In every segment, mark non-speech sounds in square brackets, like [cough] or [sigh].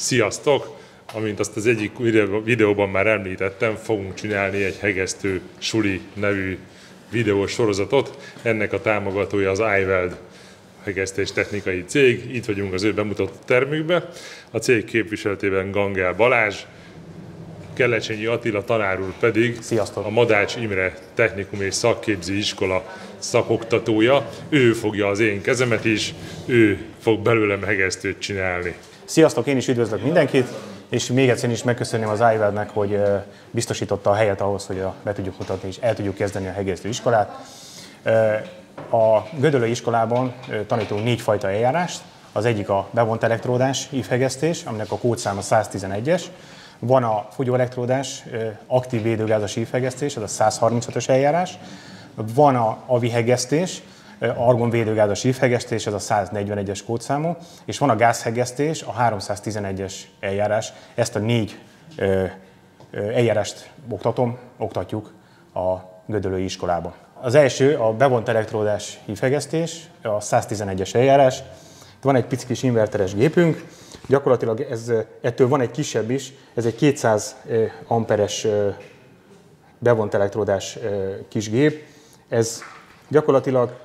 Sziasztok! Amint azt az egyik videóban már említettem, fogunk csinálni egy hegesztő suli nevű videós sorozatot. Ennek a támogatója az iWeld hegesztés technikai cég. Itt vagyunk az ő bemutató termükbe. A cég képviseletében Gangel Balázs, Kellecsényi Attila tanár úr pedig Sziasztok. a Madács Imre Technikum és Szakképző Iskola szakoktatója. Ő fogja az én kezemet is, ő fog belőlem hegesztőt csinálni. Sziasztok, én is üdvözlök mindenkit, és még egyszer is megköszönném az iWeb-nek, hogy biztosította a helyet ahhoz, hogy be tudjuk mutatni és el tudjuk kezdeni a hegesztő iskolát. A Gödöllői iskolában tanítunk négy fajta eljárást. Az egyik a bevont elektródás ívhegesztés, aminek a kódszáma 111-es. Van a fogyóelektródás aktív védőgázas ívhegesztés, ez a 135-ös eljárás. Van a avihegesztés, argonvédőgázas ívhegesztés, ez a 141-es kódszámú, és van a gázhegesztés, a 311-es eljárás. Ezt a négy eljárást oktatom, oktatjuk a Gödöllői iskolában. Az első a bevont elektródás hívhegesztés, a 111-es eljárás. Itt van egy pici kis inverteres gépünk, gyakorlatilag ez, ettől van egy kisebb is, ez egy 200 amperes bevont elektródás kis gép. Ez gyakorlatilag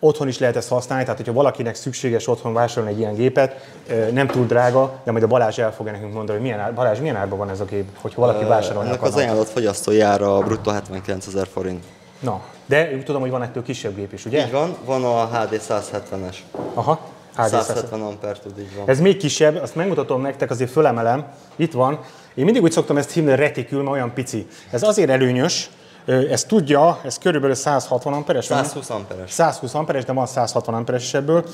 otthon is lehet ezt használni, tehát hogyha valakinek szükséges otthon vásárolni egy ilyen gépet, nem túl drága, de majd a Balázs el fogja nekünk mondani, hogy milyen ár, Balázs, milyen árban van ez a gép, hogyha valaki vásárolni Ennek az akarna. ajánlott fogyasztói ára bruttó 79 ezer forint. Na, de úgy tudom, hogy van ettől kisebb gép is, ugye? Így van, van a HD 170-es. Aha, HD 170. 170 amper tud, így van. Ez még kisebb, azt megmutatom nektek, azért fölemelem. Itt van. Én mindig úgy szoktam ezt hívni, retikül, mert olyan pici. Ez azért előnyös, ez tudja, ez körülbelül 160 amperes. van? 120 amperes. 120 amperes, de van 160 amperes is ebből.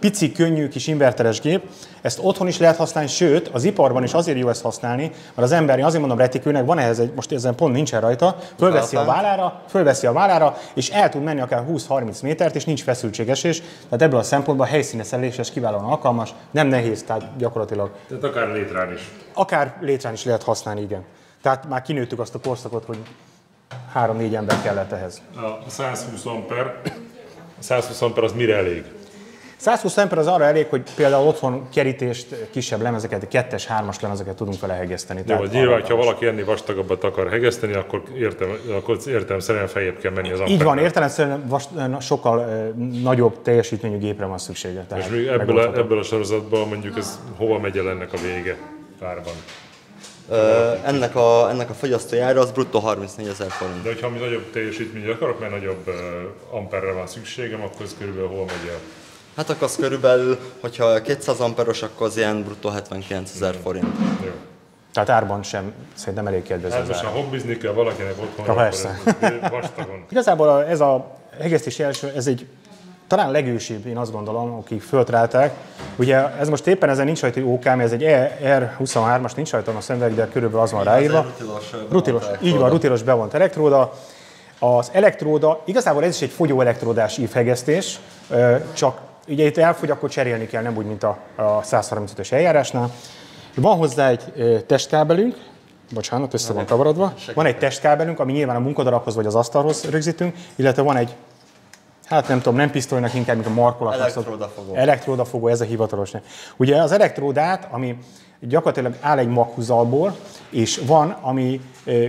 Pici, könnyű kis inverteres gép. Ezt otthon is lehet használni, sőt, az iparban is azért jó ezt használni, mert az ember, én azért mondom retikülnek, van ehhez egy, most ezen pont nincsen rajta, fölveszi a vállára, fölveszi a vállára, és el tud menni akár 20-30 métert, és nincs feszültségesés. Tehát ebből a szempontból helyszíneszeléshez kiválóan alkalmas, nem nehéz, tehát gyakorlatilag Tehát akár létrán is. akár létrán is lehet használni, igen. Tehát már kinőttük azt a korszakot, hogy három-négy ember kellett ehhez. A 120 amper, a 120 amper az mire elég? 120 amper az arra elég, hogy például otthon kerítést, kisebb lemezeket, kettes, hármas lemezeket tudunk vele hegeszteni. Jó, vagy nyilván, ha valaki ennél vastagabbat akar hegeszteni, akkor értem, akkor értem szerint feljebb kell menni az Így van, értelemszerűen vast, sokkal ö, nagyobb teljesítményű gépre van szüksége. Tehát És még ebből, a, ebből a sorozatban mondjuk ez hova megy el ennek a vége párban? Ö, ennek, a, ennek a fogyasztói ára az bruttó 34 ezer forint. De hogyha mi nagyobb teljesítményt akarok, mert nagyobb uh, amperre van szükségem, akkor ez körülbelül hol megy el? Hát akkor az körülbelül, hogyha 200 amperos, akkor az ilyen bruttó 79 ezer forint. Jó. Tehát árban sem szerintem elég kedvező. Hát most ha hobbizni kell valakinek otthon, akkor persze. ez vastagon. Igazából a- ez a hegesztési első, ez egy talán legősibb, én azt gondolom, akik föltrálták. Ugye ez most éppen ezen nincs rajta, OKM, ez egy E- R23-as, nincs rajta a szemüveg, de körülbelül az van ráírva. rutilos, Rutilos, így van, rutilos bevont elektróda. Az elektróda, igazából ez is egy fogyóelektródás ívhegesztés, ö, csak ugye itt elfogy, akkor cserélni kell, nem úgy, mint a, a 135-ös eljárásnál. Van hozzá egy testkábelünk, bocsánat, össze van kavarodva. Van egy testkábelünk, ami nyilván a munkadarabhoz vagy az asztalhoz rögzítünk, illetve van egy Hát nem tudom, nem pisztolynak, inkább, mint a markolatnak. Elektródafogó. Elektródafogó, ez a hivatalos név. Ugye az elektródát, ami gyakorlatilag áll egy maghuzalból, és van, ami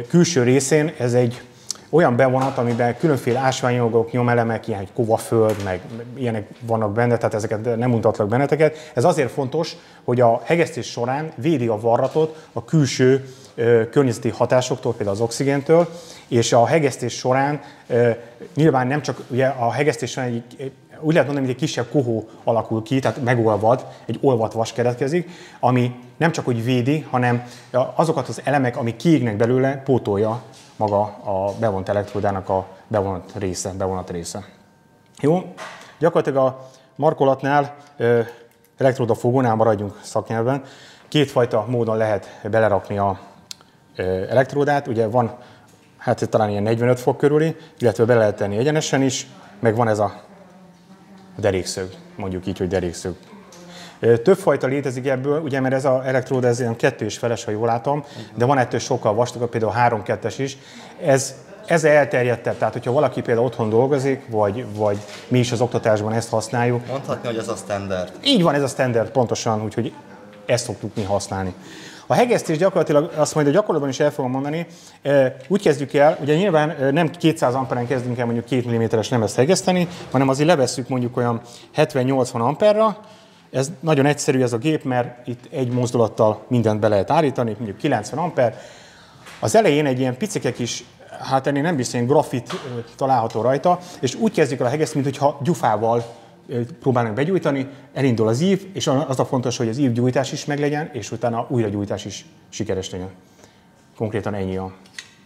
külső részén, ez egy olyan bevonat, amiben különféle ásványanyagok, nyomelemek, ilyen egy kovaföld, meg ilyenek vannak benne, tehát ezeket nem mutatlak benneteket. Ez azért fontos, hogy a hegesztés során védi a varratot a külső környezeti hatásoktól, például az oxigéntől, és a hegesztés során nyilván nem csak ugye a hegesztés során egy, úgy lehet mondani, hogy egy kisebb kohó alakul ki, tehát megolvad, egy olvat vas keletkezik, ami nem csak hogy védi, hanem azokat az elemek, amik kiégnek belőle, pótolja maga a bevont elektródának a bevonat része, bevonat része. Jó, gyakorlatilag a markolatnál, elektróda fogónál maradjunk szaknyelven, kétfajta módon lehet belerakni a elektródát. Ugye van, hát talán ilyen 45 fok körüli, illetve bele lehet tenni egyenesen is, meg van ez a derékszög, mondjuk így, hogy derékszög. Ö, Többfajta létezik ebből, ugye, mert ez az elektróda ez ilyen kettő és feles, ha jól látom, de van ettől sokkal vastagabb, például 3 2 is. Ez, ez elterjedtebb, tehát hogyha valaki például otthon dolgozik, vagy, vagy mi is az oktatásban ezt használjuk, Mondhatni, hogy ez a standard. így van, ez a standard pontosan, úgyhogy ezt szoktuk mi használni. A hegesztés gyakorlatilag, azt majd a gyakorlatban is el fogom mondani, úgy kezdjük el, ugye nyilván nem 200 amperen kezdünk el mondjuk 2 mm-es lemezt hegeszteni, hanem azért levesszük mondjuk olyan 70-80 amperra, ez nagyon egyszerű ez a gép, mert itt egy mozdulattal mindent be lehet állítani, mondjuk 90 amper. Az elején egy ilyen picike kis, hát ennél nem biztos, grafit található rajta, és úgy kezdjük el a hegeszteni, mintha gyufával próbálnak begyújtani, elindul az ív, és az a fontos, hogy az ív gyújtás is meglegyen, és utána újra gyújtás is sikeres legyen. Konkrétan ennyi a,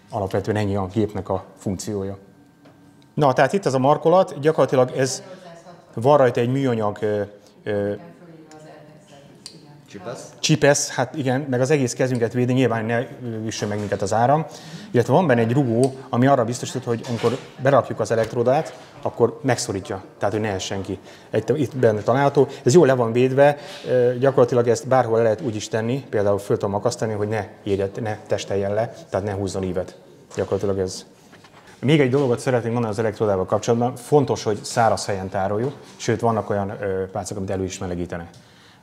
alapvetően ennyi a gépnek a funkciója. Na, tehát itt az a markolat, gyakorlatilag ez van rajta egy műanyag Csipesz? Csipesz, hát igen, meg az egész kezünket védi, nyilván ne üssön meg minket az áram. Illetve van benne egy rugó, ami arra biztosít, hogy amikor berakjuk az elektrodát, akkor megszorítja, tehát hogy ne essen ki. Itt benne található. Ez jól le van védve, gyakorlatilag ezt bárhol le lehet úgy is tenni, például föl tudom akasztani, hogy ne érjet, ne testeljen le, tehát ne húzzon ívet. Gyakorlatilag ez még egy dolgot szeretnénk mondani az elektrodával kapcsolatban. Fontos, hogy száraz helyen tároljuk, sőt vannak olyan pálcák, amit elő is melegítenek.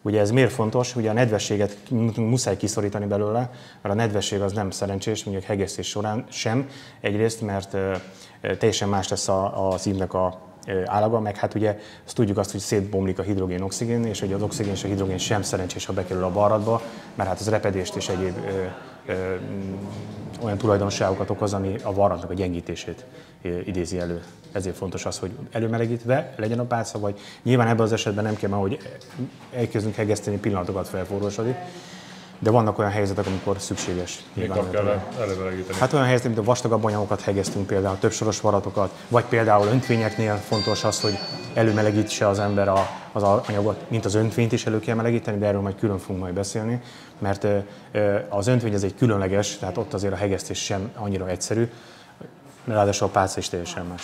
Ugye ez miért fontos? Ugye a nedvességet muszáj kiszorítani belőle, mert a nedvesség az nem szerencsés, mondjuk hegesztés során sem. Egyrészt, mert teljesen más lesz a, a szívnek a állaga, meg hát ugye azt tudjuk azt, hogy szétbomlik a hidrogén-oxigén, és hogy az oxigén és a hidrogén sem szerencsés, ha bekerül a baradba, mert hát az repedést és egyéb olyan tulajdonságokat okoz, ami a varratnak a gyengítését idézi elő. Ezért fontos az, hogy előmelegítve legyen a pálca, vagy nyilván ebben az esetben nem kell, hogy elkezdünk hegeszteni pillanatokat felforrósodik, de vannak olyan helyzetek, amikor szükséges. Mikor kell előmelegíteni? Hát olyan helyzetek, mint a vastagabb anyagokat hegesztünk például, többsoros varatokat, vagy például öntvényeknél fontos az, hogy előmelegítse az ember a, az anyagot, mint az öntvényt is elő kell melegíteni, de erről majd külön fogunk majd beszélni, mert az öntvény ez egy különleges, tehát ott azért a hegesztés sem annyira egyszerű, ráadásul a pálca is teljesen más.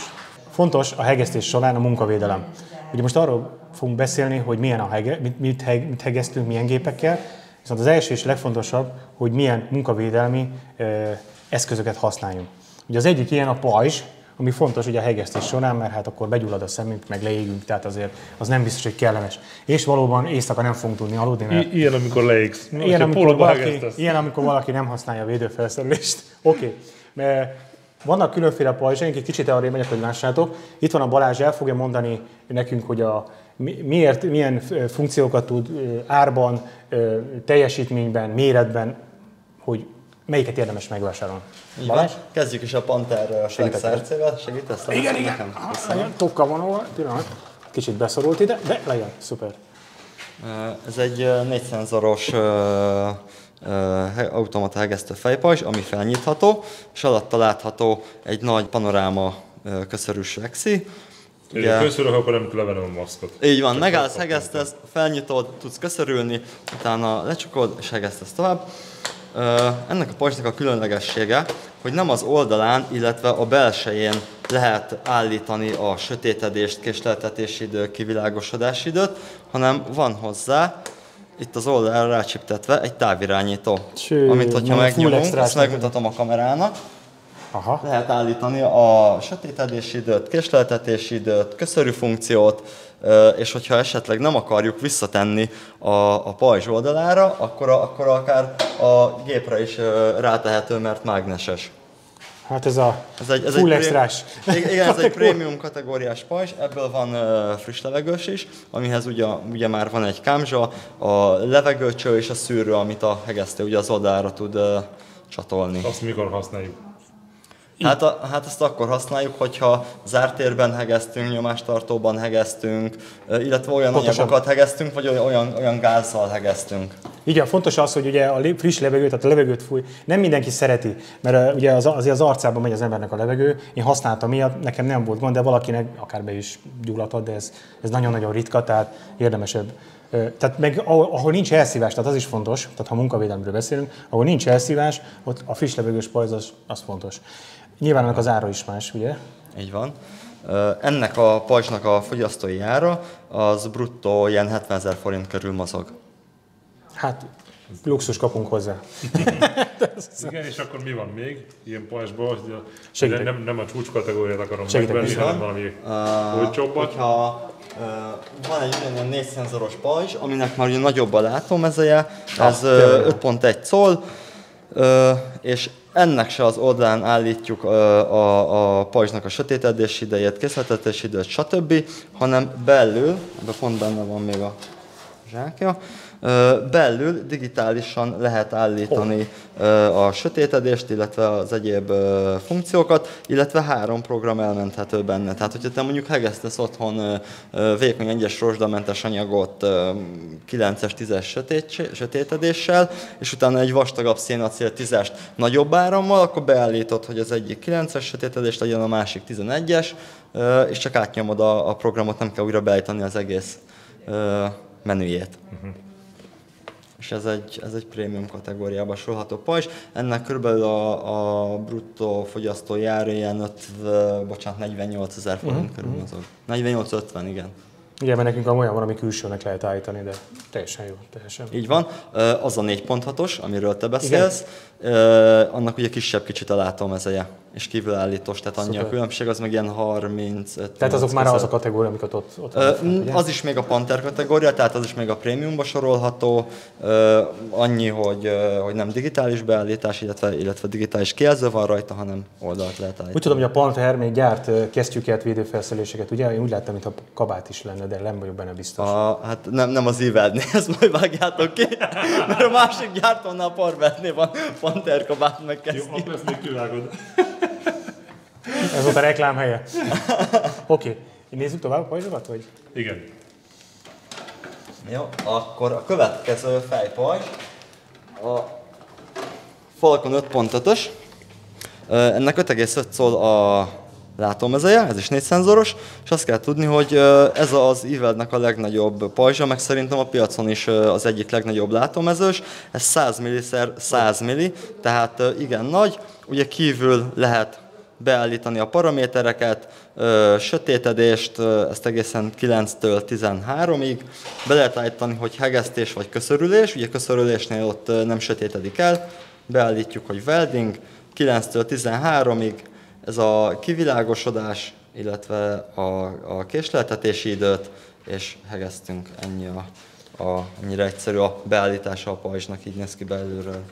Fontos a hegesztés során a munkavédelem. Ugye most arról fogunk beszélni, hogy milyen a hege, mit, mit, heg, mit hegesztünk, milyen gépekkel, viszont az első és legfontosabb, hogy milyen munkavédelmi eszközöket használjunk. Ugye az egyik ilyen a pajzs, ami fontos ugye a hegesztés során, mert hát akkor begyullad a szemünk, meg leégünk, tehát azért az nem biztos, hogy kellemes. És valóban éjszaka nem fogunk tudni aludni. Mert I- ilyen, amikor leégsz. Ilyen amikor, valaki, ilyen, amikor valaki nem használja a védőfelszerelést. [laughs] Oké. Okay. Vannak különféle pajzsaink, egy kicsit arra megyek, hogy lássátok. Itt van a Balázs, el fogja mondani nekünk, hogy a, miért, milyen funkciókat tud árban, teljesítményben, méretben, hogy melyiket érdemes megvásárolni. Balázs? Kezdjük is a Panther szercével. Segítesz? Igen, igen. Nekem? Tokka vonóval, pillanat. Kicsit beszorult ide, de legyen, szuper. Ez egy négy szenzoros automata hegesztő fejpajzs, ami felnyitható, és alatta látható egy nagy panoráma köszörűs vexi. Ugye, köszörök, akkor nem levenem a maszkot. Így van, megállsz, hegesztesz, felnyitod, tudsz köszörülni, utána lecsukod és hegesztesz tovább. Ennek a pajzsnak a különlegessége, hogy nem az oldalán, illetve a belsején lehet állítani a sötétedést, késleltetési idő, kivilágosodási időt, hanem van hozzá itt az oldalra rácsiptetve egy távirányító, Cső, amit hogyha megnyomunk, ezt megmutatom a kamerának, Aha. lehet állítani a sötétedési időt, késleltetési időt, köszörű funkciót, és hogyha esetleg nem akarjuk visszatenni a, a pajzs oldalára, akkor, akkor akár a gépre is rátehető, mert mágneses. Hát ez a ez egy, ez full egy extrás. Igen, ez egy prémium kategóriás pajzs, ebből van uh, friss levegős is, amihez ugye, ugye már van egy kámzsa, a levegőcső és a szűrő, amit a hegesztő ugye az oldalra tud uh, csatolni. Azt mikor használjuk? Hát, a, hát ezt akkor használjuk, hogyha zárt térben hegesztünk, nyomástartóban hegesztünk, illetve olyan Pontosan. anyagokat hegesztünk, vagy olyan, olyan gázzal hegesztünk. Igen, fontos az, hogy ugye a friss levegőt, tehát a levegőt fúj, nem mindenki szereti, mert ugye az, azért az arcában megy az embernek a levegő. Én használtam miatt, nekem nem volt gond, de valakinek akár be is gyulladhat, de ez, ez nagyon-nagyon ritka, tehát érdemesebb tehát meg ahol nincs elszívás, tehát az is fontos, tehát ha munkavédelemről beszélünk, ahol nincs elszívás, ott a friss levegős pajz az, az fontos. Nyilván ennek az ára is más, ugye? Így van. Ennek a pajzsnak a fogyasztói ára az bruttó ilyen 70 ezer forint körül mozog. Hát Luxus kapunk hozzá. [laughs] Igen, és akkor mi van még ilyen pajzsban? hogy a-. Nem, nem a csúcs kategóriát akarom Segítek, megvenni, hanem valami Uh, olcsóbbat. hogyha uh, van egy ugyanilyen 4 szenzoros pajzs, aminek már ugye nagyobb a látómezeje, ez uh, tényleg. 5.1 coll, uh, és ennek se az oldalán állítjuk a, a pajzsnak a sötétedési idejét, készletetési időt, stb., hanem belül, ebben pont benne van még a zsákja, belül digitálisan lehet állítani a sötétedést, illetve az egyéb funkciókat, illetve három program elmenthető benne. Tehát, hogyha te mondjuk hegesztesz otthon vékony egyes rozsdamentes anyagot ö, 9-es, 10-es sötét, sötétedéssel, és utána egy vastagabb szénacél 10-est nagyobb árammal, akkor beállítod, hogy az egyik 9-es sötétedés legyen, a másik 11-es, ö, és csak átnyomod a, a programot, nem kell újra beállítani az egész menüjét. És ez egy, ez egy prémium kategóriába sorolható pajzs. Ennek körülbelül a, a bruttó fogyasztói ára ilyen 5, bocsánat, 48 ezer forint uh-huh. körül mozog. 48-50, igen. Ugye, mert nekünk olyan van, ami külsőnek lehet állítani, de teljesen jó, teljesen. Így van. Az a 4.6-os, amiről te beszélsz, Ö, annak ugye kisebb kicsit a látómezeje, és kívülállítós, tehát annyi a Szuper. különbség, az meg ilyen 30 Tehát azok már az a kategória, amiket ott, ott Ö, fent? Az is még a Panther kategória, tehát az is még a prémiumba sorolható. Ö, annyi, hogy, ö, hogy nem digitális beállítás, illetve, illetve digitális kijelző van rajta, hanem oldalt lehet állítani. Úgy tudom, hogy a Panther még gyárt kesztyűket, védőfelszereléseket, ugye? Én úgy láttam, mintha kabát is lenne, de nem vagyok benne biztos. A, hát nem, nem az Ivednél, [laughs] ezt majd vágjátok ki, mert a másik gyártónál Parvetnél van Panther kabát Jó, megkezdni. ott lesz még kivágod. [laughs] Ez volt a reklám helye. Oké. Okay. Nézzük tovább a pajzsokat, vagy? Igen. Jó, akkor a következő fejpajzs a Falcon 5.5-ös. Ö, Ennek 5,5 szól a látómezeje, ez is 4 szenzoros, és azt kell tudni, hogy ez az Eveldnek a legnagyobb pajzsa, meg szerintem a piacon is az egyik legnagyobb látómezős. Ez 100 milliszer 100 milli, tehát igen nagy. Ugye kívül lehet beállítani a paramétereket, sötétedést, ezt egészen 9-től 13-ig. Be lehet állítani, hogy hegesztés vagy köszörülés, ugye köszörülésnél ott nem sötétedik el. Beállítjuk, hogy welding, 9-től 13-ig, ez a kivilágosodás, illetve a, a késleltetési időt, és hegesztünk ennyi a, a, ennyire egyszerű a beállítása a pajzsnak, így néz ki belülről.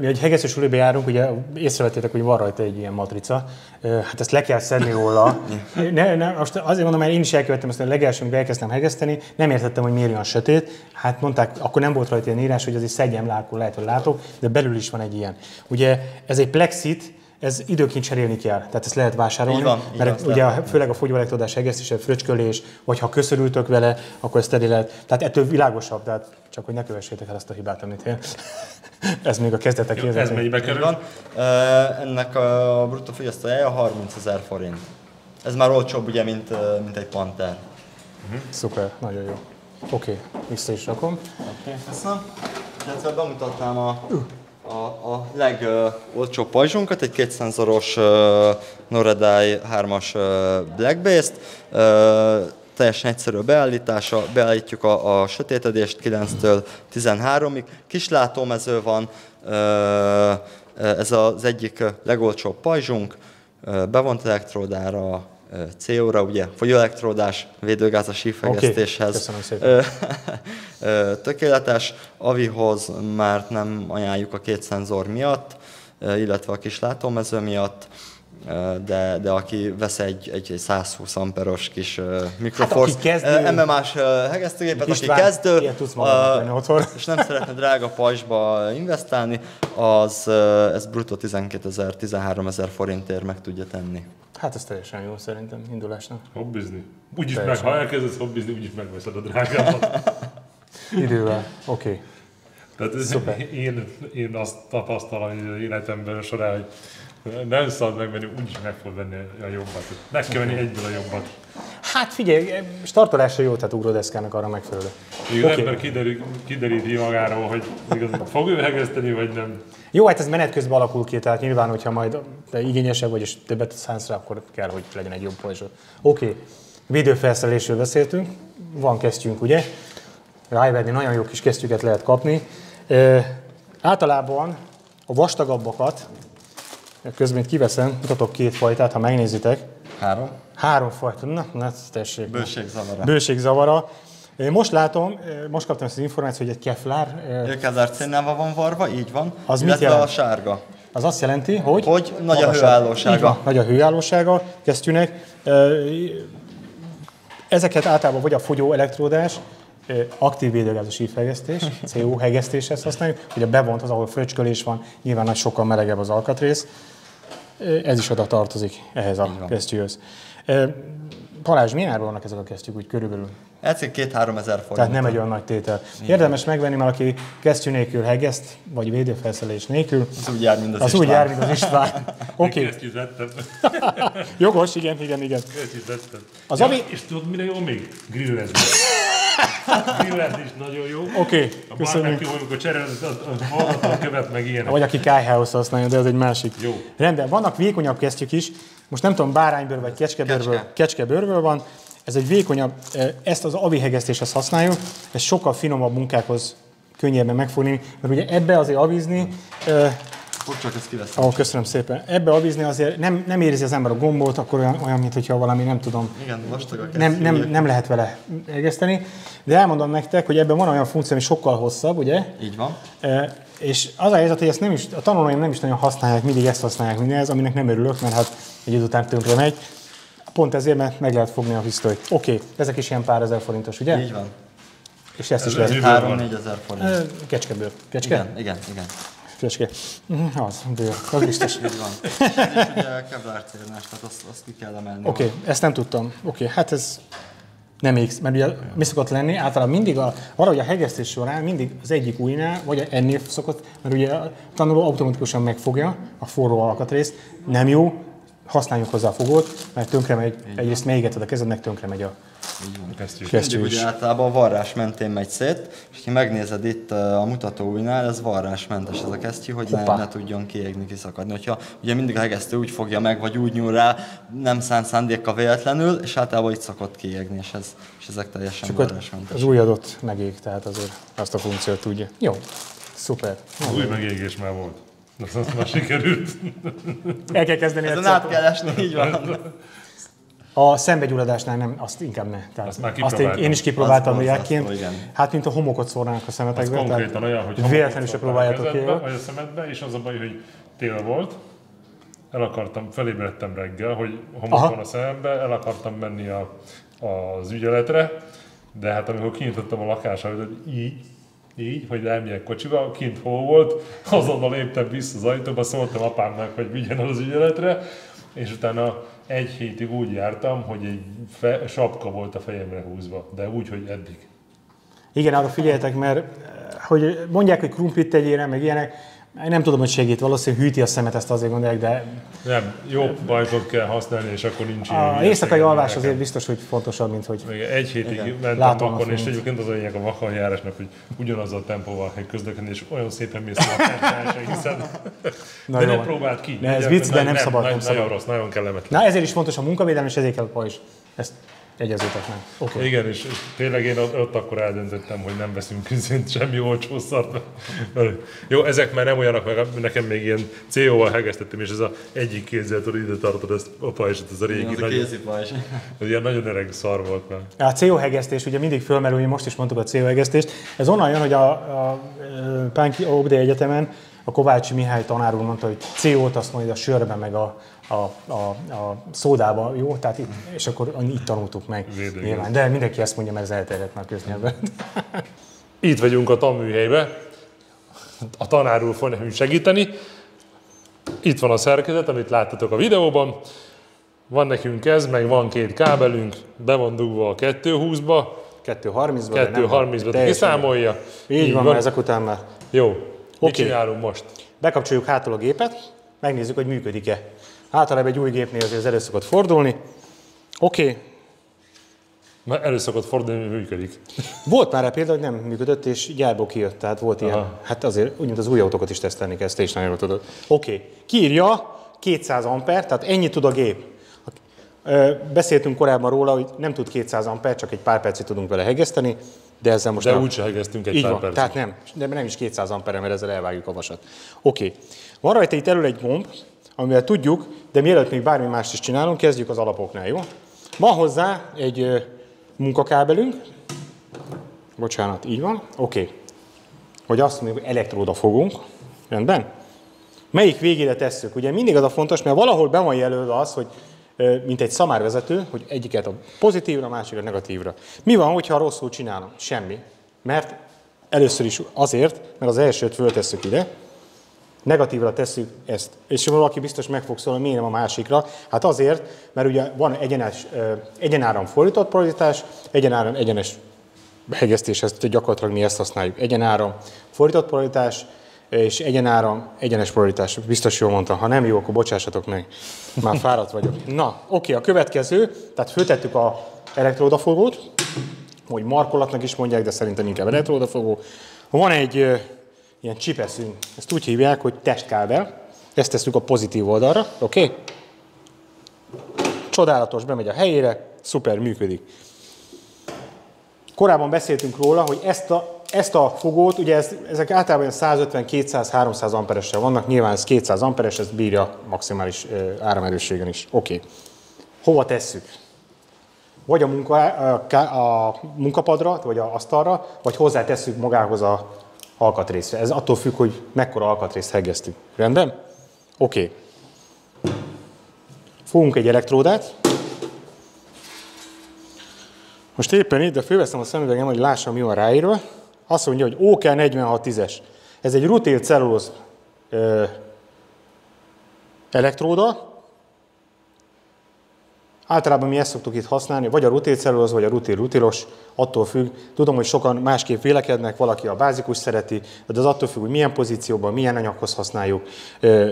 Mi egy hegesztő suliba járunk, ugye észrevettétek, hogy van rajta egy ilyen matrica. Hát ezt le kell szedni róla. [laughs] Ne, ne, most azért mondom, mert én is elkövettem ezt, hogy legelső, amikor elkezdtem hegeszteni, nem értettem, hogy miért olyan sötét. Hát mondták, akkor nem volt rajta ilyen írás, hogy azért szedjem le, akkor lehet, hogy látok, de belül is van egy ilyen. Ugye ez egy plexit, ez időként cserélni kell, tehát ezt lehet vásárolni. Így van, így mert van, ugye a, főleg a fogyóelektrodás hegesztés, a fröcskölés, vagy ha köszörültök vele, akkor ezt tedi lehet. Tehát ettől világosabb, tehát csak hogy ne kövessétek el azt a hibát, amit én. Ez még a kezdetek Jó, ez mennyibe kerül? van. Ennek a bruttó fogyasztója 30 ezer forint. Ez már olcsóbb ugye, mint, mint egy Panther. Szuper, nagyon jó. Oké, okay, vissza is rakom. Oké, köszönöm. Illetve bemutatnám a, a, a legolcsóbb pajzsunkat, egy kétszenzoros uh, Noradai 3-as uh, Black Base-t. Uh, teljesen egyszerű a beállítása, beállítjuk a, a sötétedést 9-től 13-ig, kis látómező van, ez az egyik legolcsóbb pajzsunk, bevont elektródára, CO-ra, ugye, fogyóelektródás, védőgáz a. Ö, [laughs] ö, tökéletes. Avihoz már nem ajánljuk a két szenzor miatt, illetve a kis látómező miatt, de, de aki vesz egy, egy, egy 120 amperos kis ö, Microforce, Hát, kezdő- MMA-s hegesztőgépet, aki kezdő, és nem szeretne drága pajzsba investálni, az ez bruttó 12 ezer, 13 ezer forintért meg tudja tenni. Hát ez teljesen jó szerintem indulásnak. Hobbizni. Úgyis meg, Teljesen. ha elkezdesz hobbizni, úgyis megveszed a drágámat. [laughs] Idővel, oké. Okay. Tehát ez, én, én azt tapasztalom hogy az életemben során, hogy nem szabad megvenni, úgyis meg fog venni a jobbat. Meg kell venni egyből a jobbat. Hát figyelj, startolásra jó, tehát ugródeszkának arra megfelelő. Az Oké. ember kiderül, kideríti magáról, hogy igazán fog ő hegeszteni, vagy nem. Jó, hát ez menet közben alakul ki, tehát nyilván, hogyha majd igényesebb vagy, és többet szánsz rá, akkor kell, hogy legyen egy jobb pajzsod. Oké, okay. védőfelszerelésről beszéltünk, van kesztyünk, ugye? Rájverni nagyon jó kis kesztyűket lehet kapni. Ö, általában a vastagabbakat, közben itt kiveszem, mutatok két fajtát, ha megnézitek. Három. Három fajta, na, na tessék. Bőségzavara. Bőségzavara. Ö, Most látom, ö, most kaptam ezt az információt, hogy egy keflár, Kevlar cénával van varva, így van. Az mit jelent? a sárga. az azt jelenti, hogy... Hogy nagy a hőállósága. Van, nagy a hőállósága kesztyűnek. Ö, Ezeket általában vagy a fogyó elektródás, aktív védőgázos ívhegesztés, CO hegesztéshez használjuk, ugye bevont az, ahol fröcskölés van, nyilván nagy sokkal melegebb az alkatrész. Ez is oda tartozik ehhez a kesztyűhöz. Balázs, milyen árban vannak ezek a kesztyűk úgy körülbelül? Egyszer két-három ezer forint. Tehát nem egy olyan nagy tétel. Érdemes megvenni, mert aki kesztyű nélkül hegeszt, vagy védőfelszerelés nélkül, Az úgy jár, mint az, az úgy István. jár, mint az István. [laughs] Oké, okay. [laughs] Jogos, igen, igen, igen. Kesztyűt vettem. Az ja, ami- És tudod, mire jó még? Grillezni. Grillezni is nagyon jó. Oké, A köszönjük. barbecue, amikor cseréled a, követ, meg ilyenek. Vagy aki kájhához használja, de az egy másik. Jó. Rendben, vannak vékonyabb kesztyűk is. Most nem tudom, báránybőr vagy kecskebőrből, Kecske. kecskebőrből van. Ez egy vékonyabb, eh, ezt az avi hegesztéshez használjuk. Ez sokkal finomabb munkákhoz könnyebben megfogni, mert ugye ebbe azért avízni, Fog csak ezt kiveszem. Ó, köszönöm szépen. Ebbe avízni azért nem, nem érzi az ember a gombot, akkor olyan, olyan mint hogyha valami, nem tudom, Igen, vastag a nem, nem, nem lehet vele egeszteni. De elmondom nektek, hogy ebben van olyan funkció, ami sokkal hosszabb, ugye? Így van. E, és az a helyzet, hogy ezt nem is, a tanulóim nem is nagyon használják, mindig ezt használják mindenhez, aminek nem örülök, mert hát egy idő után tönkre megy. Pont ezért, mert meg lehet fogni a pisztolyt. Oké, okay, ezek is ilyen pár ezer forintos, ugye? Így van. És ezt is Ez- ez lehet. Miből van? 3-4 ezer forint. E, Kecskeből. Kecske? Igen, igen, igen. Kecske. Mhm, Az, bőr. Az biztos. Így van. És ugye Kevlar cérnás, tehát azt, azt ki kell emelni. Oké, okay, ezt nem tudtam. Oké, okay, hát ez nem X, mert ugye mi szokott lenni, általában mindig a, valahogy a hegesztés során mindig az egyik újnál, vagy ennél szokott, mert ugye a tanuló automatikusan megfogja a forró alkatrészt, nem jó, használjuk hozzá a fogót, mert tönkre megy, egyrészt mélygeted a kezednek, tönkre megy a Kesztyű. kesztyű Mindig ugye általában a varrás mentén megy szét, és ha megnézed itt uh, a mutatóújnál, ez varrásmentes ez a kesztyű, hogy ne, Hoppá. ne, tudjon kiégni, kiszakadni. Hogyha ugye mindig a hegesztő úgy fogja meg, vagy úgy nyúl rá, nem szánt szándékkal véletlenül, és általában itt szokott kiégni, és, ez, és ezek teljesen varrásmentes. az új adott megég, tehát azért azt a funkciót tudja. Jó, szuper. Az új megégés már volt. Az, az már sikerült. El kell kezdeni Ezen egyszer. át kell esni, így van. [laughs] A szembegyulladásnál nem, azt inkább ne. Tehát Azt már azt én, én is kipróbáltam Az diákként. igen. Hát, mint a homokot szórnának a szemetekbe. konkrétan olyan, hogy véletlenül se próbáljátok ki. Vagy a szemedbe, és az a baj, hogy tél volt. El akartam, felébredtem reggel, hogy homok Aha. van a szemembe, el akartam menni a, az ügyeletre, de hát amikor kinyitottam a lakásajtót, így, így, hogy elmegyek kocsiba, kint hol volt, azonnal léptem vissza az ajtóba, szóltam apámnak, hogy vigyen el az ügyeletre, és utána egy hétig úgy jártam, hogy egy fe, sapka volt a fejemre húzva, de úgy, hogy eddig. Igen, arra figyeljetek, mert eh, hogy mondják, hogy krumplit tegyére, meg ilyenek, én nem tudom, hogy segít, valószínűleg hűti a szemet, ezt azért gondolják, de Nem, jobb bajtot kell használni, és akkor nincs ilyen a éjszakai alvás azért biztos, hogy fontosabb, mint hogy Még egy hétig Igen. mentem Látom vakon, és egyébként az a lényeg a vakonjárásnak, hogy ugyanaz a tempóval kell közlekedni, és olyan szépen mész a se hiszed. [laughs] Na de jó. ne próbáld ki. Ne, ez vicc, de na- nem szabad, nem Nagyon, szabad. nagyon rossz, nagyon kellemetlen. Na ezért is fontos a munkavédelem, és ezért kell a pajzs. Ezt egyezőtek meg. Oké. Okay. Igen, és és tényleg én ott, ott akkor eldöntöttem, hogy nem veszünk közönt semmi olcsó szart. Jó, ezek már nem olyanok, meg nekem még ilyen CO-val hegesztettem, és ez a egyik kézzel tudod ide tartod ezt a pajzsot, ez a régi, Az a nagyon, kézipajzs. ez ilyen nagyon öreg szar volt már. A CO hegesztés, ugye mindig fölmerül, mi most is mondtuk a CO hegesztést. Ez onnan jön, hogy a, a, ö, Pánki Óbdé Egyetemen a Kovács Mihály tanár úr mondta, hogy CO-t azt majd a sörbe, meg a, a, a, a szódába, jó? Tehát itt, és akkor itt tanultuk meg. Védőgaz. Nyilván. De mindenki ezt mondja, mert ez elterjedt már a köznyelvben. [laughs] Itt vagyunk a tanműhelyben, a tanár úr fog nekünk segíteni. Itt van a szerkezet, amit láttatok a videóban. Van nekünk ez, meg van két kábelünk, be van dugva a 220-ba, 2.30-ban. de nem 230-ba teljesen kiszámolja. Így, így van, van, ezek után már. Jó, mit Oké. csinálunk most? Bekapcsoljuk hátul a gépet, megnézzük, hogy működik-e. Általában egy új gépnél azért ez elő szokott fordulni. Oké, okay. Mert elő szokott fordulni, hogy működik. Volt már rá példa, hogy nem működött, és gyárból kijött, tehát volt ilyen. Aha. Hát azért, úgy, mint az új autókat is tesztelni kell, ezt te is nagyon jól tudod. Oké, okay. kiírja 200 amper, tehát ennyit tud a gép. Beszéltünk korábban róla, hogy nem tud 200 amper, csak egy pár percig tudunk vele hegeszteni, de ezzel most De nem. úgyse hegeztünk egy Így pár van, percig. tehát nem, de nem is 200 amperre, mert ezzel elvágjuk a vasat. Oké. Okay. Van rajta itt elől egy gomb, amivel tudjuk, de mielőtt még bármi mást is csinálunk, kezdjük az alapoknál, jó? Van hozzá egy munkakábelünk, bocsánat, így van, oké. Okay. Hogy azt mondjuk, hogy elektróda fogunk, rendben? Melyik végére tesszük? Ugye mindig az a fontos, mert valahol be van jelölve az, hogy mint egy szamárvezető, hogy egyiket a pozitívra, a másikat negatívra. Mi van, hogyha rosszul csinálom? Semmi. Mert először is azért, mert az elsőt föltesszük ide, negatívra tesszük ezt. És valaki biztos meg fog szólni, miért nem a másikra. Hát azért, mert ugye van egyenes, egyenáram fordított polaritás, egyenáram egyenes hegesztéshez gyakorlatilag mi ezt használjuk. Egyenáram fordított polaritás, és egyenáram egyenes polaritás. Biztos jól mondtam. Ha nem jó, akkor bocsássatok meg. Már fáradt vagyok. Na, oké, a következő, tehát föltettük a elektródafogót, hogy markolatnak is mondják, de szerintem inkább elektródafogó. Van egy ilyen csipeszünk, ezt úgy hívják, hogy testkábel. Ezt tesszük a pozitív oldalra, oké? Okay? Csodálatos, bemegy a helyére, szuper, működik. Korábban beszéltünk róla, hogy ezt a, ezt a fogót, ugye ez, ezek általában 150, 200, 300 amperessel vannak, nyilván ez 200 amperes, ez bírja maximális áramerősségen is. Oké. Okay. Hova tesszük? Vagy a, munka, a, a munkapadra, vagy a asztalra, vagy hozzátesszük magához a alkatrészre. Ez attól függ, hogy mekkora alkatrészt hegesztünk. Rendben? Oké. Okay. Fogunk egy elektródát. Most éppen itt, de fölveszem a szemüvegem, hogy lássam, mi van ráírva. Azt mondja, hogy OK4610-es. Ez egy rutil cellulóz elektróda. Általában mi ezt szoktuk itt használni, vagy a rutilcellulóz, vagy a rutil-rutilos, attól függ. Tudom, hogy sokan másképp vélekednek, valaki a bázikus szereti, de az attól függ, hogy milyen pozícióban, milyen anyaghoz használjuk,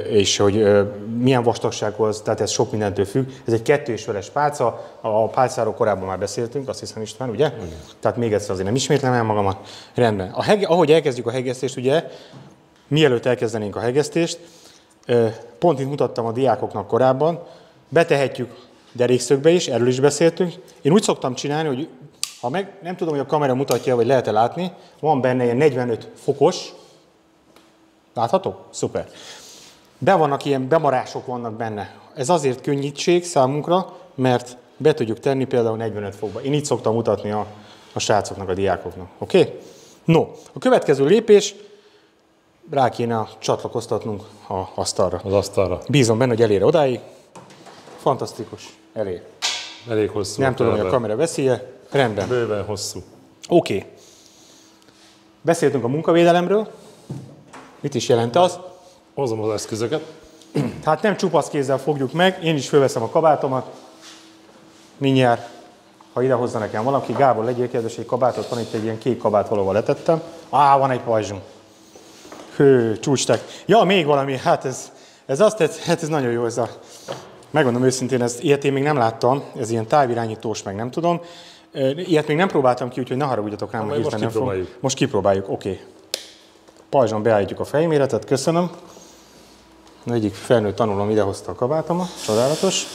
és hogy milyen vastagsághoz, tehát ez sok mindentől függ. Ez egy kettősveles pálca, a pálcáról korábban már beszéltünk, azt hiszem István, ugye? Igen. Tehát még egyszer azért nem ismétlem el magamat. Rendben. A hege, ahogy elkezdjük a hegesztést, ugye, mielőtt elkezdenénk a hegesztést, pont itt mutattam a diákoknak korábban, betehetjük derékszögbe is, erről is beszéltünk. Én úgy szoktam csinálni, hogy ha meg, nem tudom, hogy a kamera mutatja, vagy lehet-e látni, van benne ilyen 45 fokos, látható? Szuper. Be vannak ilyen bemarások vannak benne. Ez azért könnyítség számunkra, mert be tudjuk tenni például 45 fokba. Én így szoktam mutatni a, a srácoknak, a diákoknak. Oké? Okay? No, a következő lépés, rá kéne csatlakoztatnunk a asztalra. Az asztalra. Bízom benne, hogy elér odáig. Fantasztikus. Elér. Elég hosszú. Nem tudom, hogy a kamera veszi-e. Rendben. Bőven hosszú. Oké. Okay. Beszéltünk a munkavédelemről. Mit is jelent az? Hozom az eszközöket. Hát nem csupasz kézzel fogjuk meg, én is fölveszem a kabátomat. Mindjárt, ha idehozza nekem valaki, Gábor, legyél kedves, egy kabátot, van itt egy ilyen kék kabát, valahol letettem. Á, van egy pajzsunk. Hő, csúcstek. Ja, még valami, hát ez, ez azt tett, hát ez nagyon jó, ez a, megmondom őszintén, ez, ilyet én még nem láttam, ez ilyen távirányítós, meg nem tudom. Ilyet még nem próbáltam ki, úgyhogy ne haragudjatok rám, hogy most kipróbáljuk. Most kipróbáljuk, oké. Okay. Pajzson beállítjuk a fejméretet, köszönöm. Egyik felnőtt tanulom idehozta a kabátomat, csodálatos.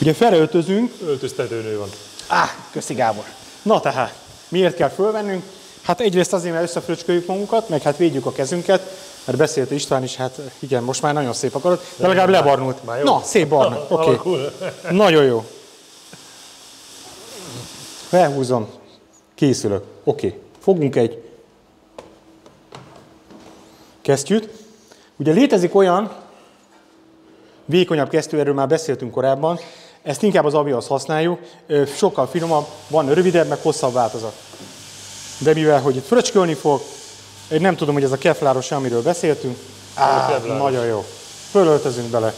Ugye felöltözünk, Öltöztetőnő van. Á, köszi Gábor. Na tehát, miért kell fölvennünk? Hát egyrészt azért, mert összefröcsköljük magunkat, meg hát védjük a kezünket, mert beszélt István is, hát igen, most már nagyon szép akarod, de legalább lebarnult. Már jó? Na, szép barna, [laughs] oké. Okay. Alakul. Nagyon jó. Felhúzom, készülök. Oké, okay. fogunk egy kesztyűt. Ugye létezik olyan vékonyabb kesztyű, erről már beszéltünk korábban, ezt inkább az avihoz használjuk, sokkal finomabb, van rövidebb, meg hosszabb változat. De mivel, hogy itt fröcskölni fog, én nem tudom, hogy ez a kefláros, amiről beszéltünk. Á, kevláros. nagyon jó. Fölöltözünk bele.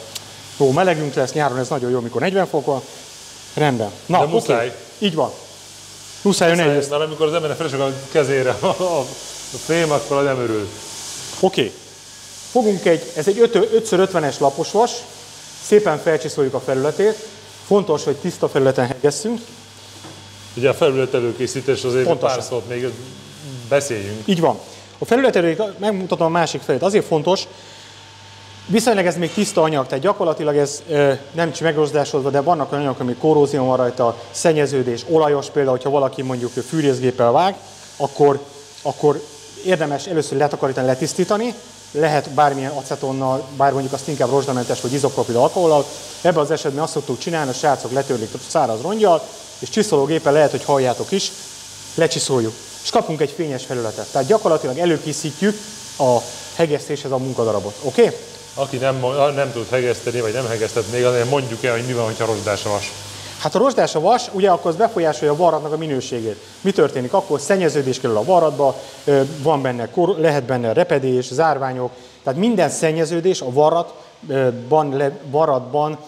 Jó, melegünk lesz nyáron, ez nagyon jó, mikor 40 fok van. Rendben. Na, De muszáj. Így van. Muszáj jön egy. Mert amikor az embernek felsők a kezére a, a, a fém, akkor nem örül. Oké. Okay. Fogunk egy, ez egy 5x50-es lapos vas, szépen felcsiszoljuk a felületét. Fontos, hogy tiszta felületen hegesszünk. Ugye a felület előkészítés azért Pontosan. pár szót még beszéljünk. Így van. A felületelők, megmutatom a másik felét. Azért fontos, Viszonylag ez még tiszta anyag, tehát gyakorlatilag ez ö, nem csak megrosdásodva, de vannak olyan anyagok, ami korrózió van rajta, szennyeződés, olajos, például, hogyha valaki mondjuk fűrészgéppel vág, akkor, akkor érdemes először letakarítani, letisztítani, lehet bármilyen acetonnal, bár mondjuk azt inkább rozsdamentes vagy izopropil alkohollal. Ebben az esetben azt szoktuk csinálni, a srácok letörlik a száraz rongyal, és csiszológépen lehet, hogy halljátok is, lecsiszoljuk, és kapunk egy fényes felületet. Tehát gyakorlatilag előkészítjük a hegesztéshez a munkadarabot. Oké? Okay? Aki nem, nem tud hegeszteni, vagy nem hegesztett még, azért mondjuk el, hogy mi van, hogyha rozsdás a vas. Hát a rozsdás a vas, ugye akkor az befolyásolja a varratnak a minőségét. Mi történik akkor? Szennyeződés kerül a varratba, van benne, lehet benne repedés, zárványok, tehát minden szennyeződés a varratban, varratban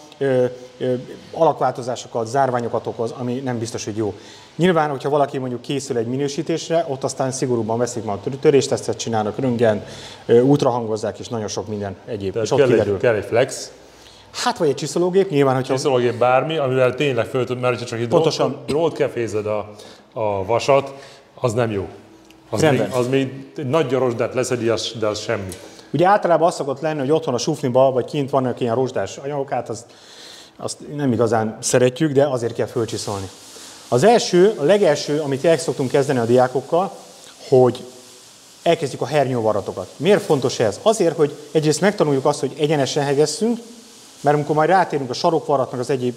alakváltozásokat, zárványokat okoz, ami nem biztos, hogy jó. Nyilván, hogyha valaki mondjuk készül egy minősítésre, ott aztán szigorúban veszik majd a töréstesztet, csinálnak röntgen, ultrahangozzák, és nagyon sok minden egyéb. Tehát és ott kell, kiderül. egy, kell egy flex, Hát vagy egy csiszológép, nyilván, hogyha... csiszológép bármi, amivel tényleg föl tud, mert csak egy Pontosan. drót, kefézed a, a vasat, az nem jó. Az Rendben. még, az még nagy gyarosdát leszedi, az, de az semmi. Ugye általában az szokott lenni, hogy otthon a sufniba, vagy kint vannak ilyen rozsdás anyagok, hát azt, azt nem igazán szeretjük, de azért kell fölcsiszolni. Az első, a legelső, amit el szoktunk kezdeni a diákokkal, hogy elkezdjük a hernyóvaratokat. Miért fontos ez? Azért, hogy egyrészt megtanuljuk azt, hogy egyenesen hegesszünk, mert amikor majd rátérünk a sarokvarratnak az egyéb